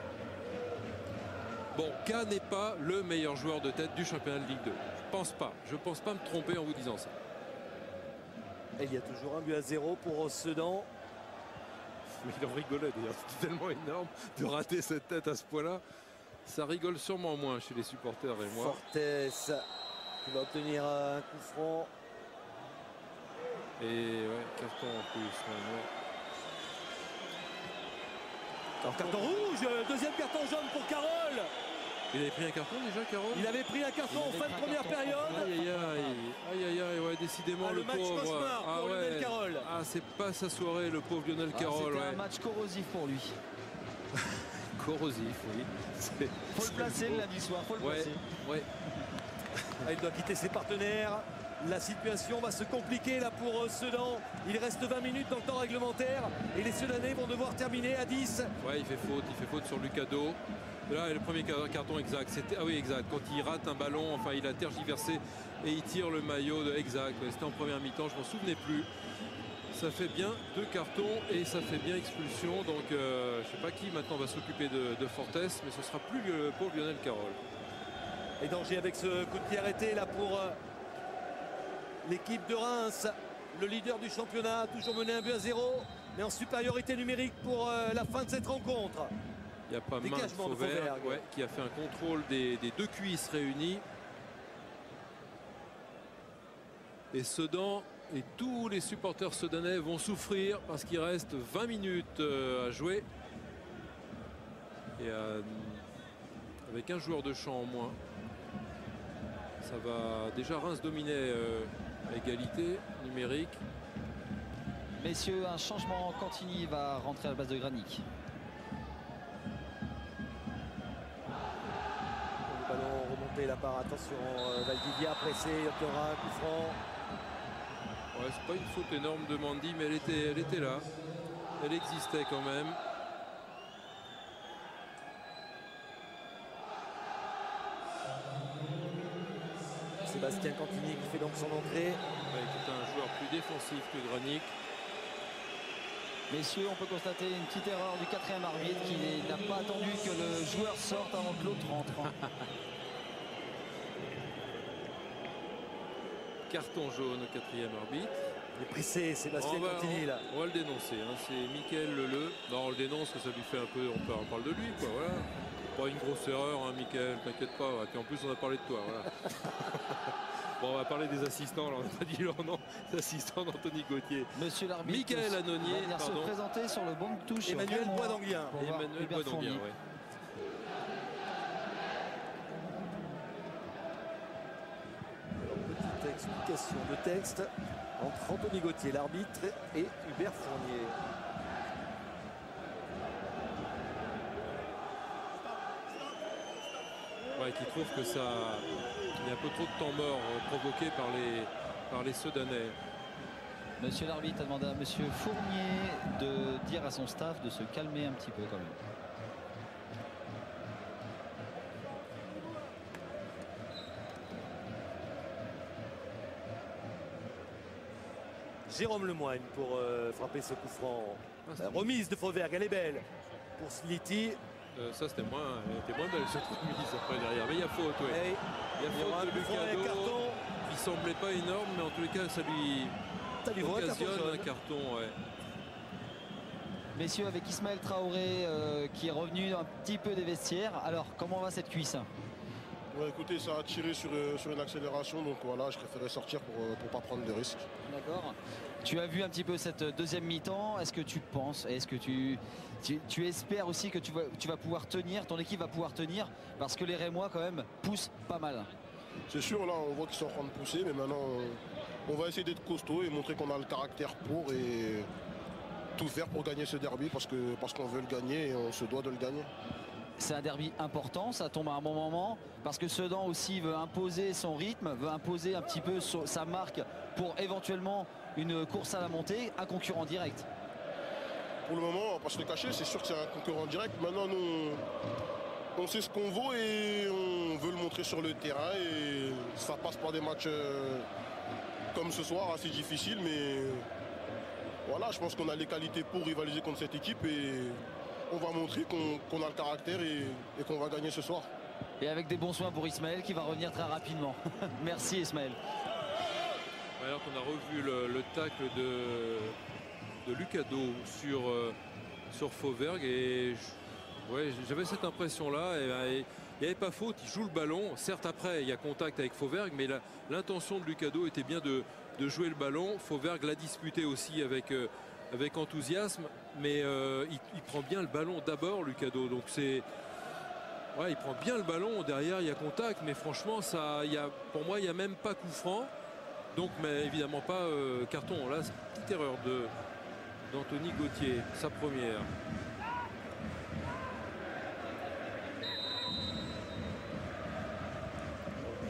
Bon, K n'est pas le meilleur joueur de tête du championnat de Ligue 2. Je pense pas. Je pense pas me tromper en vous disant ça. Et il y a toujours un but à zéro pour Sedan. Mais il en rigolait d'ailleurs, c'était tellement énorme de rater cette tête à ce point-là. Ça rigole sûrement moins chez les supporters et moi. Fortes qui va obtenir un coup franc. Et ouais, carton en plus. Alors, carton rouge, deuxième carton jaune pour Carole. Il avait pris un carton déjà, Carole? Il avait pris un carton en fin de un première période. Aïe aïe aïe, aïe aïe aïe, ouais, décidément Ah, le, le match pauvre. cauchemar ah pour ouais. Lionel Carole. Ah, c'est pas sa soirée, le pauvre Lionel Ah, Carole. C'était un ouais. match corrosif pour lui. Corrosif, oui. Faut le placer le lundi soir, faut le Ouais, placer. ouais. Ah, il doit quitter ses partenaires. La situation va se compliquer là pour euh, Sedan. Il reste 20 minutes dans le temps réglementaire et les Sedanais vont devoir terminer à 10. Ouais, il fait faute, il fait faute sur Lucado. Là, le premier ca- carton exact, c'était ah oui exact. Quand il rate un ballon, enfin il a tergiversé et il tire le maillot de exact. C'était en première mi-temps, je m'en souvenais plus. Ça fait bien deux cartons et ça fait bien expulsion. Donc euh, je sais pas qui maintenant va s'occuper de, de Fortes, mais ce sera plus le pauvre Lionel Carole. Et danger avec ce coup de pied arrêté là pour euh, l'équipe de Reims. Le leader du championnat, toujours mené un but à zéro, mais en supériorité numérique pour euh, la fin de cette rencontre. Il n'y a pas Fauvergue, Fauvergue. ouais, qui a fait un contrôle des, des deux cuisses réunies. Et Sedan et tous les supporters sedanais vont souffrir parce qu'il reste 20 minutes euh, à jouer. Et euh, avec un joueur de champ en moins, ça va déjà Reims dominer euh, à égalité numérique. Messieurs, un changement. Cantini va rentrer à la base de Granic. Le ballon remonté là par attention Valdivia pressé, il obtiendra un coup franc. Ouais, c'est pas une faute énorme de Mandy, mais elle était, elle était là. Elle existait quand même. Sébastien Cantini qui fait donc son entrée. Ouais, qui est un joueur plus défensif que Granic. Messieurs, on peut constater une petite erreur du quatrième arbitre qui n'a pas attendu que le joueur sorte avant que l'autre rentre. Carton jaune au quatrième arbitre. Il est pressé, Sébastien va, Contini là. On, va le dénoncer. hein. C'est Mickaël Leleu. Non, on le dénonce, que ça lui fait un peu. On parle, on parle de lui, quoi. Voilà. Pas une grosse erreur, hein, Mickaël, t'inquiète pas. Puis en plus, on a parlé de toi. Voilà. bon, on va parler des assistants. Alors, on n'a pas dit leur nom. Assistants d'Anthony Gauthier. Monsieur l'arbitre. Michael Anonier, va venir se présenter sur le banc de touche. Emmanuel pour voir Emmanuel Hubert Boisdanguien, Fournier. ouais. Alors, petite explication de texte entre Anthony Gauthier, l'arbitre, et Hubert Fournier. Ouais, qui trouve que ça. Il y a un peu trop de temps mort euh, provoqué par les, par les Sedanais. Monsieur l'arbitre a demandé à Monsieur Fournier de dire à son staff de se calmer un petit peu quand même. Jérôme Lemoigne pour euh, frapper ce coup franc. Ah, La remise de Fauvergue, elle est belle pour Slity. Euh, ça, c'était moins, était moins belle cette remise après derrière. Mais il y a faute, ouais. Et Il y a il y aura faute de Lucado carton. qui semblait pas énorme, mais en tous les cas, ça lui Ça lui vaut un carton occasionne un carton. Ouais. Messieurs, avec Ismaël Traoré euh, qui est revenu un petit peu des vestiaires. Alors, comment va cette cuisse? Ouais, écoutez, ça a tiré sur, euh, sur une accélération, donc voilà, je préférais sortir pour ne pas prendre de risques. D'accord. Tu as vu un petit peu cette deuxième mi-temps. Est-ce que tu penses, est-ce que tu, tu, tu espères aussi que tu vas, tu vas pouvoir tenir, ton équipe va pouvoir tenir Parce que les Rémois, quand même, poussent pas mal. C'est sûr, là, on voit qu'ils sont en train de pousser, mais maintenant, on- va essayer d'être costaud et montrer qu'on a le caractère pour et tout faire pour gagner ce derby parce parce qu'on veut le gagner et on se doit de le gagner. C'est un derby important, ça tombe à un bon moment, parce que Sedan aussi veut imposer son rythme, veut imposer un petit peu sa marque pour éventuellement une course à la montée, un concurrent direct. Pour le moment, on va pas se le cacher, c'est sûr que c'est un concurrent direct. Maintenant, nous, on sait ce qu'on vaut et on veut le montrer sur le terrain. Et ça passe par des matchs euh, comme ce soir, assez difficiles. Mais voilà, je pense qu'on a les qualités pour rivaliser contre cette équipe et on va montrer qu'on a le caractère et, et qu'on va gagner ce soir. Et avec des bons soins pour Ismaël qui va revenir très rapidement. Merci Ismaël. Alors qu'on a revu le, le tacle de, de Lucado sur, euh, sur Fauvergue et ouais, j'avais cette impression-là. et, et Il n'y avait pas faute, il joue le ballon. Certes, après, il y a contact avec Fauvergue, mais l'intention de Lucado était bien de, de jouer le ballon. Fauvergue l'a disputé aussi avec, euh, avec enthousiasme, mais euh, il, prend bien le ballon d'abord, Lucado. Donc c'est. Ouais, il prend bien le ballon, derrière il y a contact, mais franchement, ça, pour moi, il n'y a même pas coup franc. Donc, mais évidemment pas euh, carton. Là, c'est une petite erreur d'Anthony Gauthier, sa première.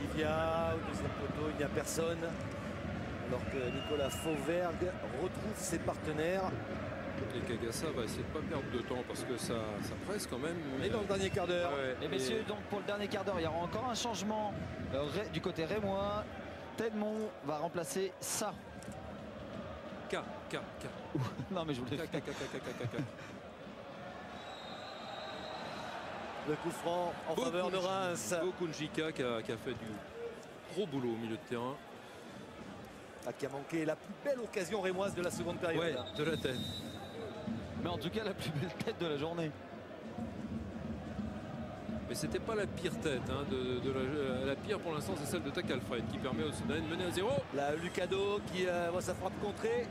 Olivia, au deuxième poteau, il n'y a personne. Alors que Nicolas Fauvergue retrouve ses partenaires. Et Kagasa va essayer de ne pas perdre de temps parce que ça, ça presse quand même. Est dans le dernier quart d'heure. Ouais, Et messieurs, donc pour le dernier quart d'heure, il y aura encore un changement euh, du côté rémois. Tedmont va remplacer ça. K, K, K, Non mais je voulais K, K, K, K, K, K, K. Le coup franc en faveur de Reims. Okunjika qui a, qui a fait du gros boulot au milieu de terrain. Ah, qui a manqué la plus belle occasion rémoise de la seconde période. Ouais, de la tête. Mais en tout cas, la plus belle tête de la journée. Mais c'était pas la pire tête. hein, de, de la, la pire pour l'instant, c'est celle de Tak Alfred qui permet au Soudan de mener à zéro. La Lucado qui euh, voit sa frappe contrée.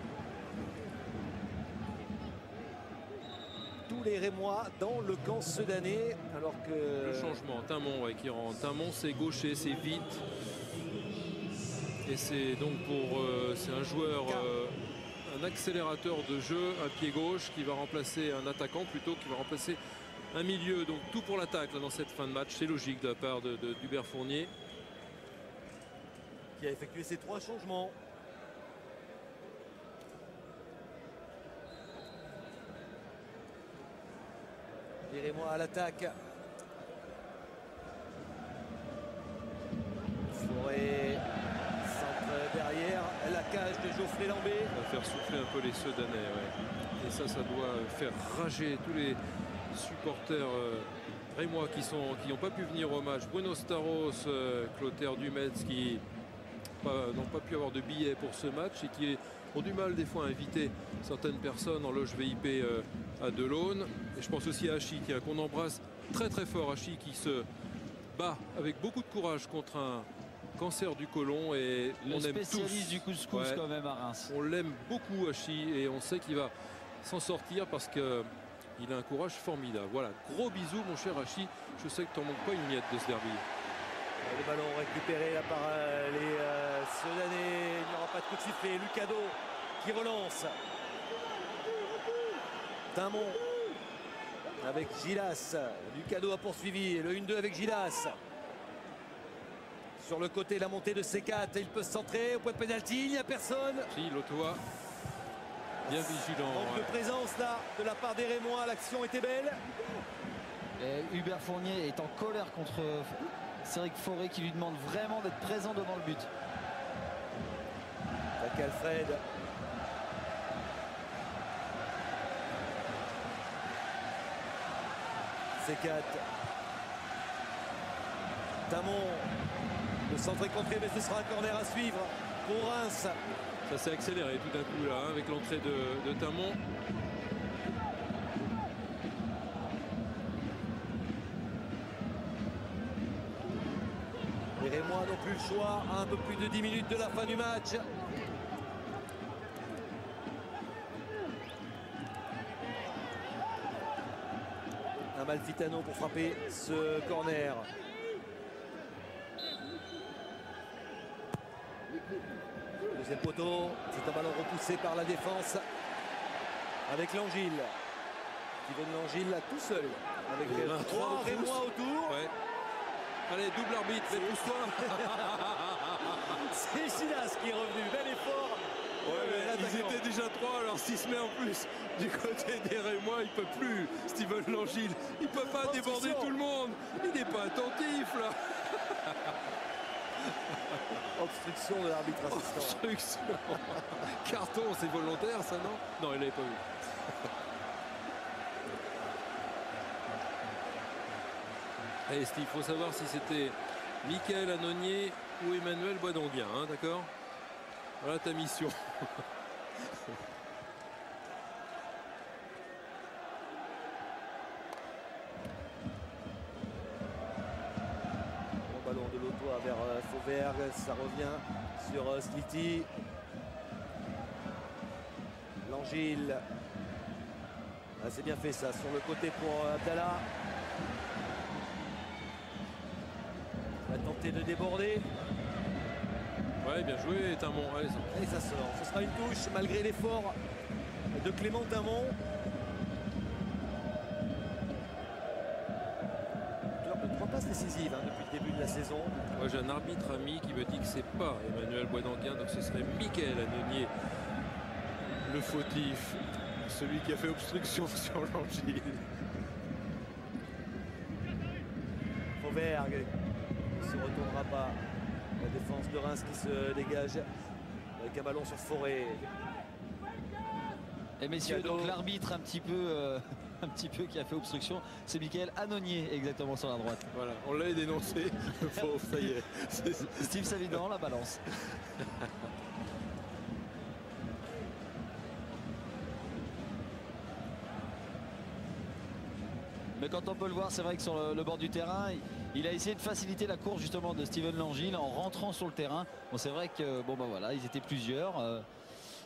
Tous les Rémois dans le camp sedanais alors que Le changement, Timon ouais, qui rentre. Timon c'est gaucher, c'est vite. Et c'est donc pour euh, c'est un joueur, euh, un accélérateur de jeu, un pied gauche qui va remplacer un attaquant plutôt qui va remplacer un milieu. Donc tout pour l'attaque dans cette fin de match. C'est logique de la part de, Fournier. qui a effectué ses trois changements. Rémois à l'attaque. Derrière, la cage de Geoffrey Lambé. Ça va faire souffler un peu les Sedanais. Et ça, ça doit faire rager tous les supporters euh, rémois qui sont qui n'ont pas pu venir au match. Bruno Staros, euh, Clotaire Dumetz qui, n'ont pas, pu avoir de billets pour ce match et qui ont du mal des fois à inviter certaines personnes en loge VIP euh, à Delaune. Et je pense aussi à Hachi, qu'on embrasse très très fort. Hachi qui se bat avec beaucoup de courage contre un cancer du côlon et Le on aime spécialiste tous. du couscous Ouais. quand même à Reims. On l'aime beaucoup Hachi et on sait qu'il va s'en sortir parce que il a un courage formidable. Voilà, gros bisous mon cher Hachi. Je sais que tu n'en manques pas une miette de ce derby. Le ballon récupéré là par euh, les euh, Soudanais. Il n'y aura pas de coup de sifflet. Lucado qui relance. Timon avec Gilas. Lucado a poursuivi. Le 1-2 avec Gilas. Sur le côté, la montée de C4. Il peut se centrer au point de pénalty. Il n'y a personne. Si, Lotoa, bien vigilant. Manque de présence là de la part des Rémois. L'action était belle. Et Hubert Fournier est en colère contre Cédric Forêt qui lui demande vraiment d'être présent devant le but. Avec Alfred. C4. Tamon. Le centre est contré, mais ce sera un corner à suivre pour Reims. Ça s'est accéléré tout d'un coup là hein, avec l'entrée de, de Tamon. Les Rémois n'ont plus le choix à un peu plus de 10 minutes de la fin du match. Amalfitano pour frapper ce corner. C'est un ballon repoussé par la défense avec l'Angile. Steven Langille là tout seul avec les trois Rémois autour. Ouais. Allez, double arbitre, mais pousse-toi. C'est Gilas qui est revenu. Bel effort. Ouais, mais ils étaient déjà trois, alors s'il se met en plus du côté des Rémois, il peut plus. Steven Langille, il peut pas déborder tout le monde. Il n'est pas attentif là. Obstruction de l'arbitre assistant. Obstruction. Carton, c'est volontaire ça, non? Non, il l'avait pas vu. Et Steve, il faut savoir si c'était Michael Anonier ou Emmanuel Boisdonguien, hein, d'accord? Voilà ta mission. Ballon de l'auto vers euh, Fauvergue. Ça revient sur euh, Slity. L'Angile. Ah, c'est bien fait ça. Sur le côté pour euh, Abdallah. Il va tenter de déborder. Ouais, bien joué, Tamon. Allez, ça- Et ça sort. Ce sera une touche malgré l'effort de Clément Tamon. Saison. Moi j'ai un arbitre ami qui me dit que c'est pas Emmanuel Boisdanguin, donc ce serait Michael Anonier, le fautif, celui qui a fait obstruction sur l'Angile. Fauvergue ne se retournera pas. La défense de Reims qui se dégage avec un ballon sur Forêt. Et messieurs, Cadeau. donc l'arbitre un petit peu euh, un petit peu qui a fait obstruction, c'est Michael Anonier exactement sur la droite. Voilà, on l'a dénoncé, ça y est. Steve Savidan, la balance. Mais quand on peut le voir, c'est vrai que sur le, le bord du terrain, il, il a essayé de faciliter la course justement de Steven Langille en rentrant sur le terrain. Bon, c'est vrai que bon bah voilà, ils étaient plusieurs. euh,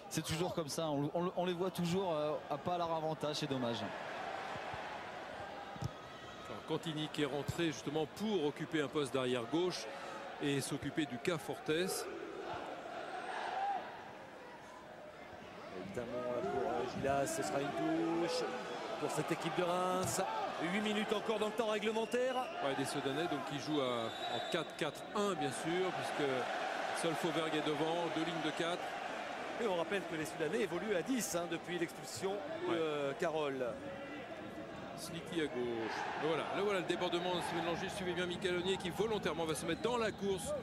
c'est toujours comme ça, on, on- on les voit toujours euh, à pas leur avantage, c'est dommage. Cantini qui est rentré justement pour occuper un poste d'arrière gauche et s'occuper du cas Fortes. Évidemment pour Gilas, ce sera une touche pour cette équipe de Reims. 8 minutes encore dans le temps réglementaire. Ouais, des Soudanais donc qui jouent à- en 4-4-1 bien sûr, puisque seul Fauvergue est devant, deux lignes de 4. Et on rappelle que les Soudanais évoluent à 10 hein, depuis l'expulsion de Ouais. Carole. Slity à gauche. Voilà, là voilà le débordement de Steven Langille. Suivez bien Michael Onnier qui volontairement va se mettre dans la course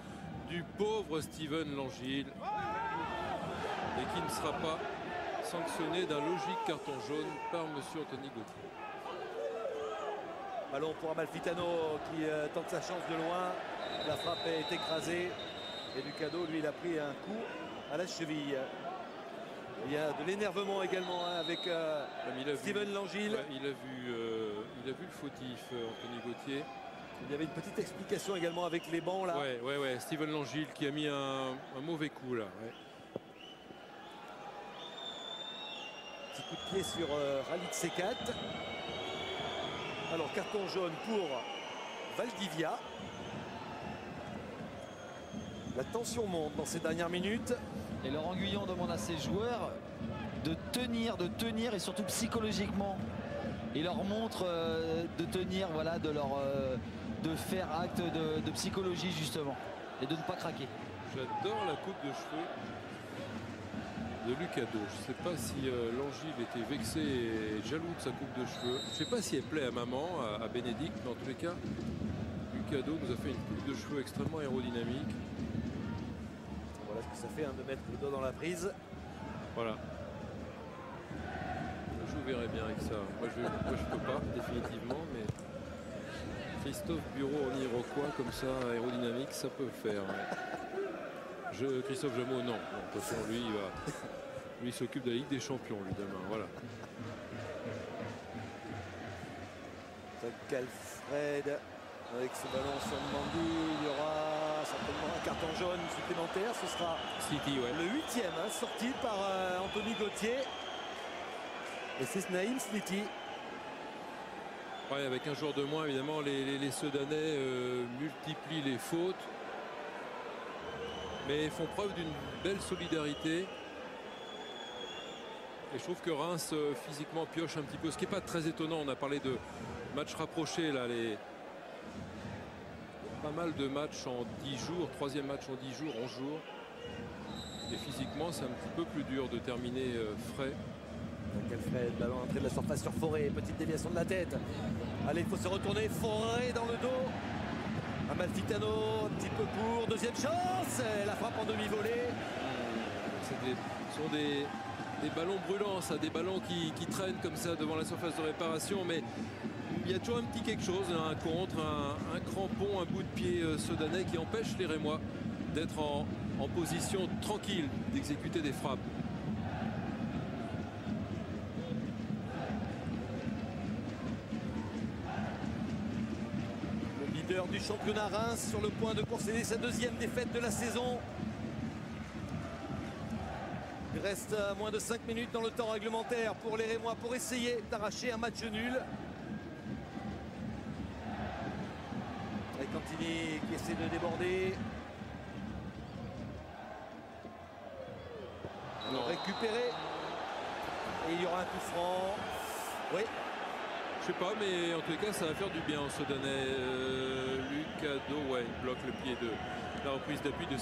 du pauvre Steven Langille. Et qui ne sera pas sanctionné d'un logique carton jaune par monsieur Anthony Gauthier. Ballon pour Amalfitano qui euh, tente sa chance de loin. La frappe est écrasée. Et Lucado, lui, il a pris un coup à la cheville. Il y a de l'énervement également hein, avec euh, Steven Langille. Ouais, il, a vu, euh, il a vu le fautif, euh, Anthony Gauthier. Il y avait une petite explication également avec les bancs là. Ouais, ouais, ouais. Steven Langille qui a mis un, un mauvais coup là. ouais. Petit coup de pied sur euh, Khalid Sekat. Alors carton jaune pour Valdivia. La tension monte dans ces dernières minutes. Et Laurent Guyon demande à ses joueurs de tenir, de tenir et surtout psychologiquement. Il leur montre euh, de tenir, voilà, de leur euh, de faire acte de, psychologie justement et de ne pas craquer. J'adore la coupe de cheveux de Lucado. Je ne sais pas si euh, Langille était vexé et jaloux de sa coupe de cheveux. Je ne sais pas si elle plaît à maman, à, à Bénédicte, mais en tous les cas, Lucado nous a fait une coupe de cheveux extrêmement aérodynamique. Ça fait hein, de mettre le doigt dans la prise. Voilà. Je vous verrai bien avec ça. Moi je ne peux pas, définitivement, mais Christophe Bureau en Iroquois, comme ça, aérodynamique, ça peut faire. ouais. Je, Christophe Jameau, non. De toute façon, lui, il va. Lui, s'occupe de la Ligue des Champions, lui, demain. Voilà. Calfred avec ce ballon sur Mandy. Il y aura certainement un carton jaune supplémentaire. Ce sera City, ouais. le huitième hein, sorti par euh, Anthony Gauthier. Et c'est Naïm Sliti. Ouais, avec un joueur de moins, évidemment, les, les, les Sedanais euh, multiplient les fautes. Mais font preuve d'une belle solidarité. Et je trouve que Reims, euh, physiquement, pioche un petit peu. Ce qui n'est pas très étonnant. On a parlé de matchs rapprochés, là. Les... Pas mal de matchs en 10 jours. Troisième match en 10 jours, 11 jours. Et physiquement, c'est un petit peu plus dur de terminer euh, frais. Ballon entrée de la surface sur Forêt. Petite déviation de la tête. Allez, il faut se retourner. Forêt dans le dos. Amalfitano, un petit peu court. Deuxième chance. La frappe en demi-volée. Des- ce sont des, des ballons brûlants, ça, des ballons qui, qui traînent comme ça devant la surface de réparation, mais il y a toujours un petit quelque chose, un contre, un, crampon, un bout de pied euh, sudanais qui empêche les Rémois d'être en, en position tranquille, d'exécuter des frappes. Le leader du championnat Reims sur le point de concéder sa deuxième défaite de la saison. Il reste euh, moins de 5 minutes dans le temps réglementaire pour les Rémois pour essayer d'arracher un match nul. Qui essaie de déborder. Non. Récupéré. Et il y aura un coup franc. Oui, Je sais pas, mais en tous les cas, ça va faire du bien au Sudanais. Euh, Lucado, ouais, il bloque le pied de la reprise d'appui de ouais.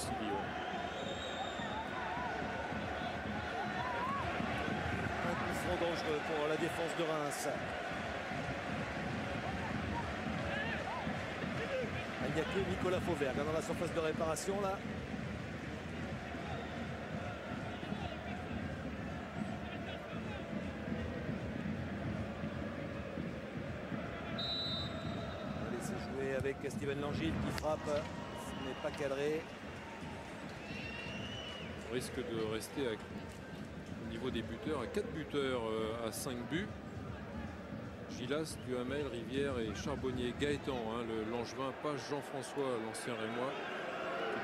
un coup franc dangereux pour la défense de Reims. Il n'y a que Nicolas Fauvert dans la surface de réparation là. Va laisser jouer avec Steven Langille qui frappe. Ce n'est pas cadré. On risque de rester au niveau des buteurs à 4 buteurs euh, à 5 buts. Gilas, Duhamel, Rivière et Charbonnier. Gaëtan, hein, le Langevin, pas Jean-François, l'ancien Rémois,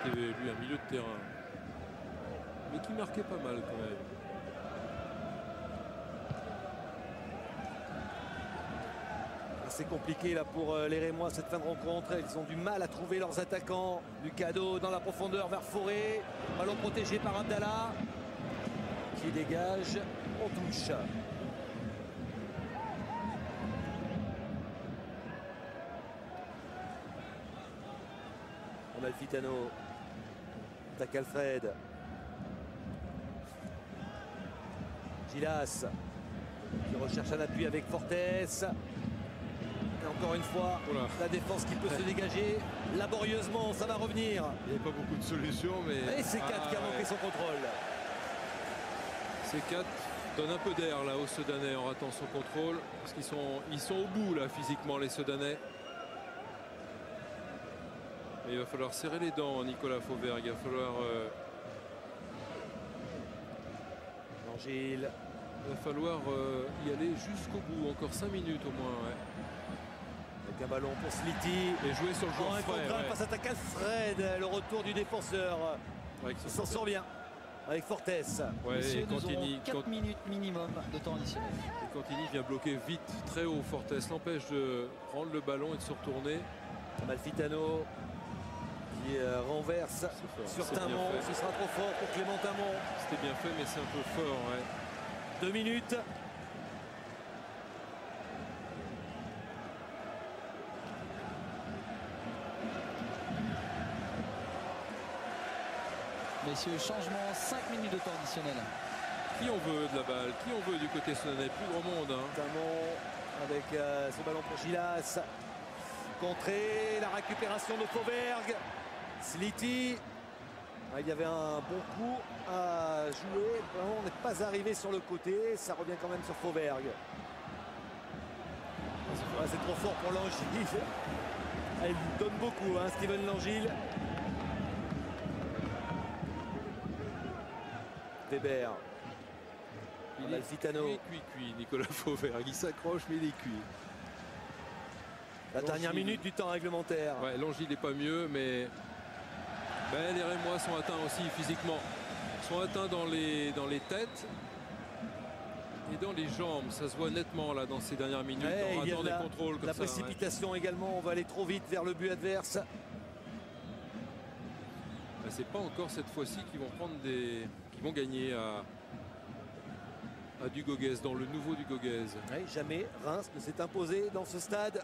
qui était lui un milieu de terrain. Mais qui marquait pas mal quand même. C'est compliqué là pour euh, les Rémois cette fin de rencontre. Ils ont du mal à trouver leurs attaquants. Du cadeau dans la profondeur vers Forêt. Ballon protégé par Abdallah. Qui dégage. On touche. Fitano. Tac Alfred. Gilas qui recherche un appui avec Fortes. Et encore une fois, Oula. la défense qui peut se dégager laborieusement, ça va revenir. Il n'y a pas beaucoup de solutions, mais. Et c'est 4 qui a Ah, manqué ouais. son contrôle. C4 donne un peu d'air là aux Sudanais en ratant son contrôle. Parce qu'ils sont, ils sont au bout là physiquement les Sudanais. Mais il va falloir serrer les dents, Nicolas Fauvergue. Il va falloir, euh, il va falloir euh, y aller jusqu'au bout. Encore 5 minutes au moins. ouais. Avec un ballon pour Sliti. Et jouer sur le joueur un frais. un ouais. face à Fred. Le retour du défenseur. Il s'en sort bien. Avec Fortes. Ouais, Messieurs, nous Cantini, aurons 4 Cant- minutes minimum de temps additionnel. et Cantini vient bloquer vite, très haut. Fortes l'empêche de prendre le ballon et de se retourner. Malfitano qui euh, renverse sur fait. Ce sera trop fort pour Clément Timon. C'était bien fait, mais c'est un peu fort. ouais. Deux minutes. Messieurs, changement, 5 minutes de temps additionnel. Qui on veut de la balle? Qui on veut du côté Sonnet Plus grand monde. hein. Timon avec euh, ce ballon pour Gilas. Contré, la récupération de Fauberg. Sliti. Ah, il y avait un bon coup à jouer. Ballon n'est pas arrivé sur le côté. Ça revient quand même sur Fauberg. Ouais, c'est trop fort pour Langille. Ah, il lui donne beaucoup, hein, Steven Langille. Weber. Il est Amalfitano. cuit, cuit, cuit, Nicolas Fauvergue. Il s'accroche, mais il est cuit. La dernière minute du temps réglementaire. Ouais, Langille n'est pas mieux, mais ben, les Rémois sont atteints aussi physiquement. Ils sont atteints dans les, dans les têtes et dans les jambes. Ça se voit nettement là dans ces dernières minutes Ouais, en il y a ratant de des la- contrôles comme La ça. ouais. précipitation également, on va aller trop vite vers le but adverse. Ben, C'est pas encore cette fois-ci qu'ils vont prendre des. qu'ils vont gagner à, à Dugoguez, dans le nouveau Dugoguez. Ouais, jamais Reims ne s'est imposé dans ce stade.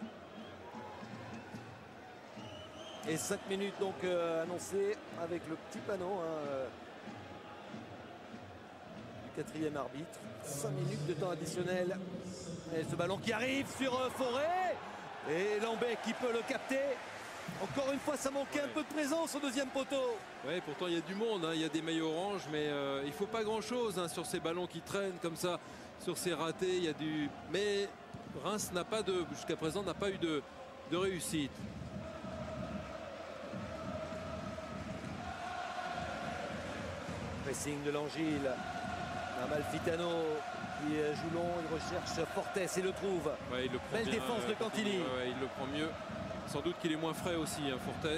Et 5 minutes donc euh, annoncées avec le petit panneau hein, euh, du quatrième arbitre. 5 minutes de temps additionnel. Et ce ballon qui arrive sur euh, Forêt. Et Lambert qui peut le capter. Encore une fois, ça manquait un peu de présence au deuxième poteau. Ouais, pourtant il y a du monde, hein, il y a des maillots orange, mais euh, il faut pas grand-chose hein, sur ces ballons qui traînent comme ça, sur ces ratés. Il y a du, mais Reims n'a pas de, jusqu'à présent, n'a pas eu de, de réussite. Pressing de l'Angile. Amalfitano qui euh, joue long, il recherche Fortes et le trouve. Ouais, il le prend Belle bien, défense de Cantini. Ouais, ouais, il le prend mieux. Sans doute qu'il est moins frais aussi, hein, Fortes.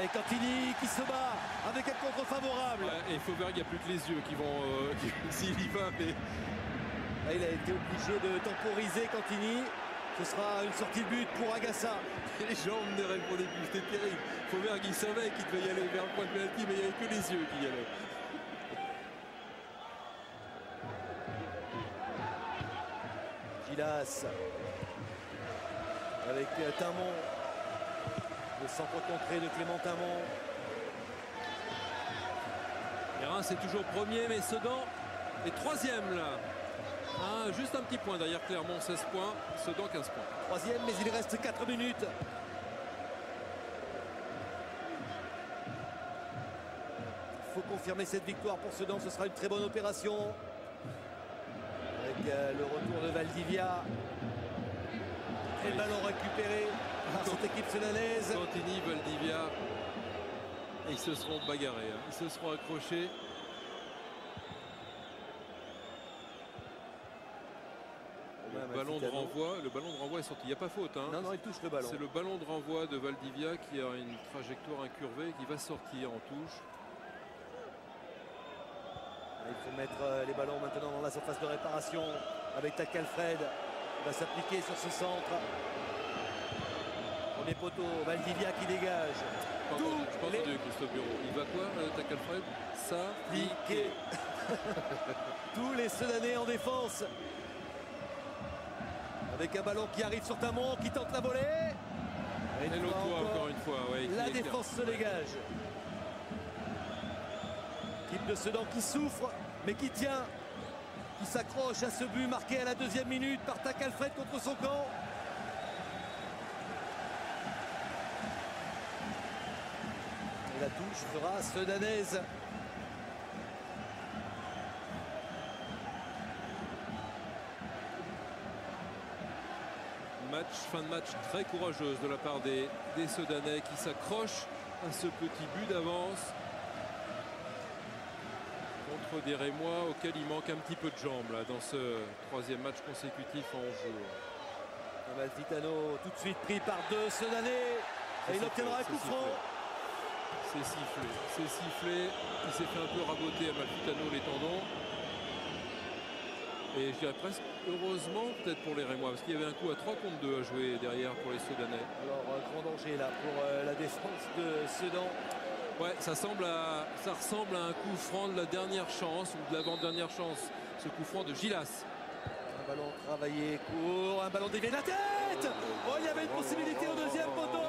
Et Cantini qui se bat avec un contre favorable. Ouais, et Fauberg, il n'y a plus que les yeux qui vont, euh, s'il y va, mais Ah, il a été obligé de temporiser Cantini. Ce sera une sortie de but pour Agassa. les jambes ne répondaient plus, c'était terrible. Fauberg, il savait qu'il devait y aller vers le point de pénalty, mais il n'y avait que les yeux qui y allaient. Gilas avec Timon. Le centre contré de Clément Timon. Et Reims est toujours premier, mais Sedan est troisième là. Ah, juste un petit point derrière Clermont, 16 points. Sedan, 15 points. Troisième, mais il reste 4 minutes. Il faut confirmer cette victoire pour Sedan. Ce sera une très bonne opération. Avec euh, le retour de Valdivia. Et le ballon récupéré par cette équipe sénalaise. Cantini, Valdivia. Et ils se seront bagarrés, hein. ils se seront accrochés. Le ballon de renvoi, le ballon de renvoi est sorti. Il n'y a pas faute. hein. Non, non, il touche le ballon. C'est le ballon de renvoi de Valdivia qui a une trajectoire incurvée qui va sortir en touche. Il faut mettre euh, les ballons maintenant dans la surface de réparation avec Takalfred. Il va s'appliquer sur ce centre. Premier poteau, Valdivia qui dégage. Je pense les- Christophe Bureau. Il va quoi, euh, Takalfred Piqué. Tous les Sedanais en défense. Avec un ballon qui arrive sur Tamon, qui tente la volée. Et l'autre encore, encore une fois. ouais, La défense se dégage. Équipe de Sedan qui souffre, mais qui tient, qui s'accroche à ce but marqué à la deuxième minute par Tac Alfred contre son camp. Et la touche fera Sedanaise. Match. Fin de match très courageuse de la part des, des Sedanais qui s'accrochent à ce petit but d'avance contre des Rémois auxquels il manque un petit peu de jambes là, dans ce troisième match consécutif en 11 jours. Amalfitano tout de suite pris par deux Sedanais et il obtiendra un coup franc. C'est sifflé, c'est sifflé. Il s'est fait un peu raboter à Malfitano les tendons. Et je dirais presque heureusement peut-être pour les Rémois, parce qu'il y avait un coup à 3 contre 2 à jouer derrière pour les Soudanais. Alors grand danger là pour euh, la défense de Sedan. Ouais, ça, semble à- ça ressemble à un coup franc de la dernière chance ou de l'avant-dernière chance. Ce coup franc de Gilas. Un ballon travaillé court, un ballon dévié de la tête Oh, il y avait une possibilité au deuxième poteau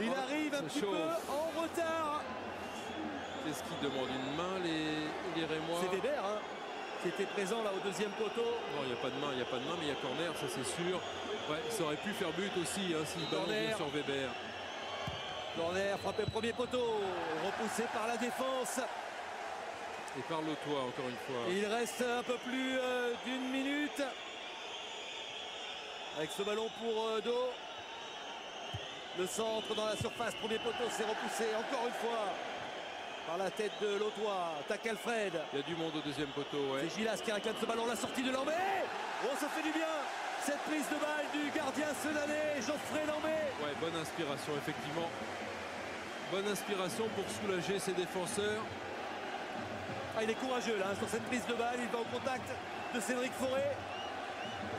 Il Oh, arrive un petit peu en retard Qu'est-ce qu'ils demandent Une main, les, les Rémois C'est Weber hein, qui était présent là au deuxième poteau. Il n'y a pas de main, il n'y a pas de main, mais il y a corner, ça c'est sûr. Ouais, ça aurait pu faire but aussi hein, si le ballon Corner. vient sur Weber. Corner frappé premier poteau, repoussé par la défense. Et par le toit, encore une fois. Et il reste un peu plus euh, d'une minute. Avec ce ballon pour euh, Do. Le centre dans la surface, premier poteau, c'est repoussé encore une fois par la tête de Lotois. Tac Alfred. Il y a du monde au deuxième poteau, ouais. C'est Gilas qui réclame ce ballon, la sortie de Lambé. Oh, ça fait du bien. Cette prise de balle du gardien sedanais, Geoffrey Lambé. Ouais, bonne inspiration, effectivement. Bonne inspiration pour soulager ses défenseurs. Ah, il est courageux là, sur cette prise de balle. Il va au contact de Cédric Forêt.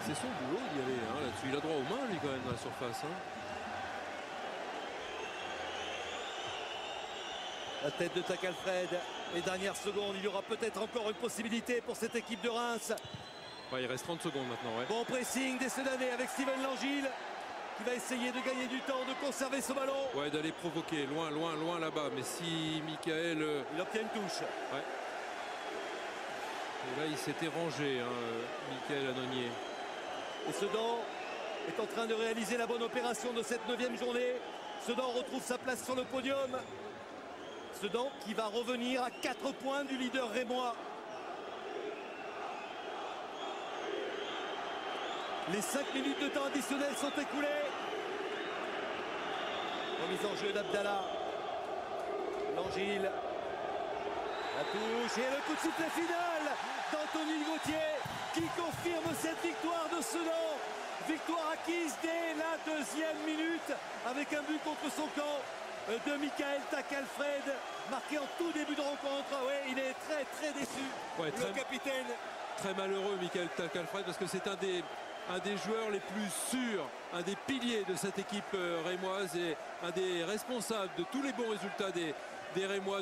C'est son boulot d'y aller hein, là-dessus. Il a droit aux mains, lui, quand même, dans la surface. hein. La tête de Tac Alfred. Les dernières secondes, il y aura peut-être encore une possibilité pour cette équipe de Reims. Ouais, il reste 30 secondes maintenant, ouais. Bon pressing des Sedanais avec Steven Langille qui va essayer de gagner du temps, de conserver ce ballon. Ouais, d'aller provoquer, loin, loin, loin là-bas. Mais si Michael... euh, Il obtient une touche. Et là, il s'était rangé, hein, Michael Anonier. Et Sedan est en train de réaliser la bonne opération de cette neuvième journée. Sedan retrouve sa place sur le podium. Sedan qui va revenir à 4 points du leader rémois. Les 5 minutes de temps additionnel sont écoulées. Remise en jeu d'Abdallah. Langille. La touche et le coup de sifflet final d'Anthony Gauthier qui confirme cette victoire de Sedan. Victoire acquise dès la deuxième minute avec un but contre son camp de Michael Takalfred marqué en tout début de rencontre. Ouais, il est très très déçu. Ouais, Le très, capitaine. très malheureux, Michael Takalfred, parce que c'est un des, un des joueurs les plus sûrs, un des piliers de cette équipe euh, rémoise et un des responsables de tous les bons résultats des, des Rémois.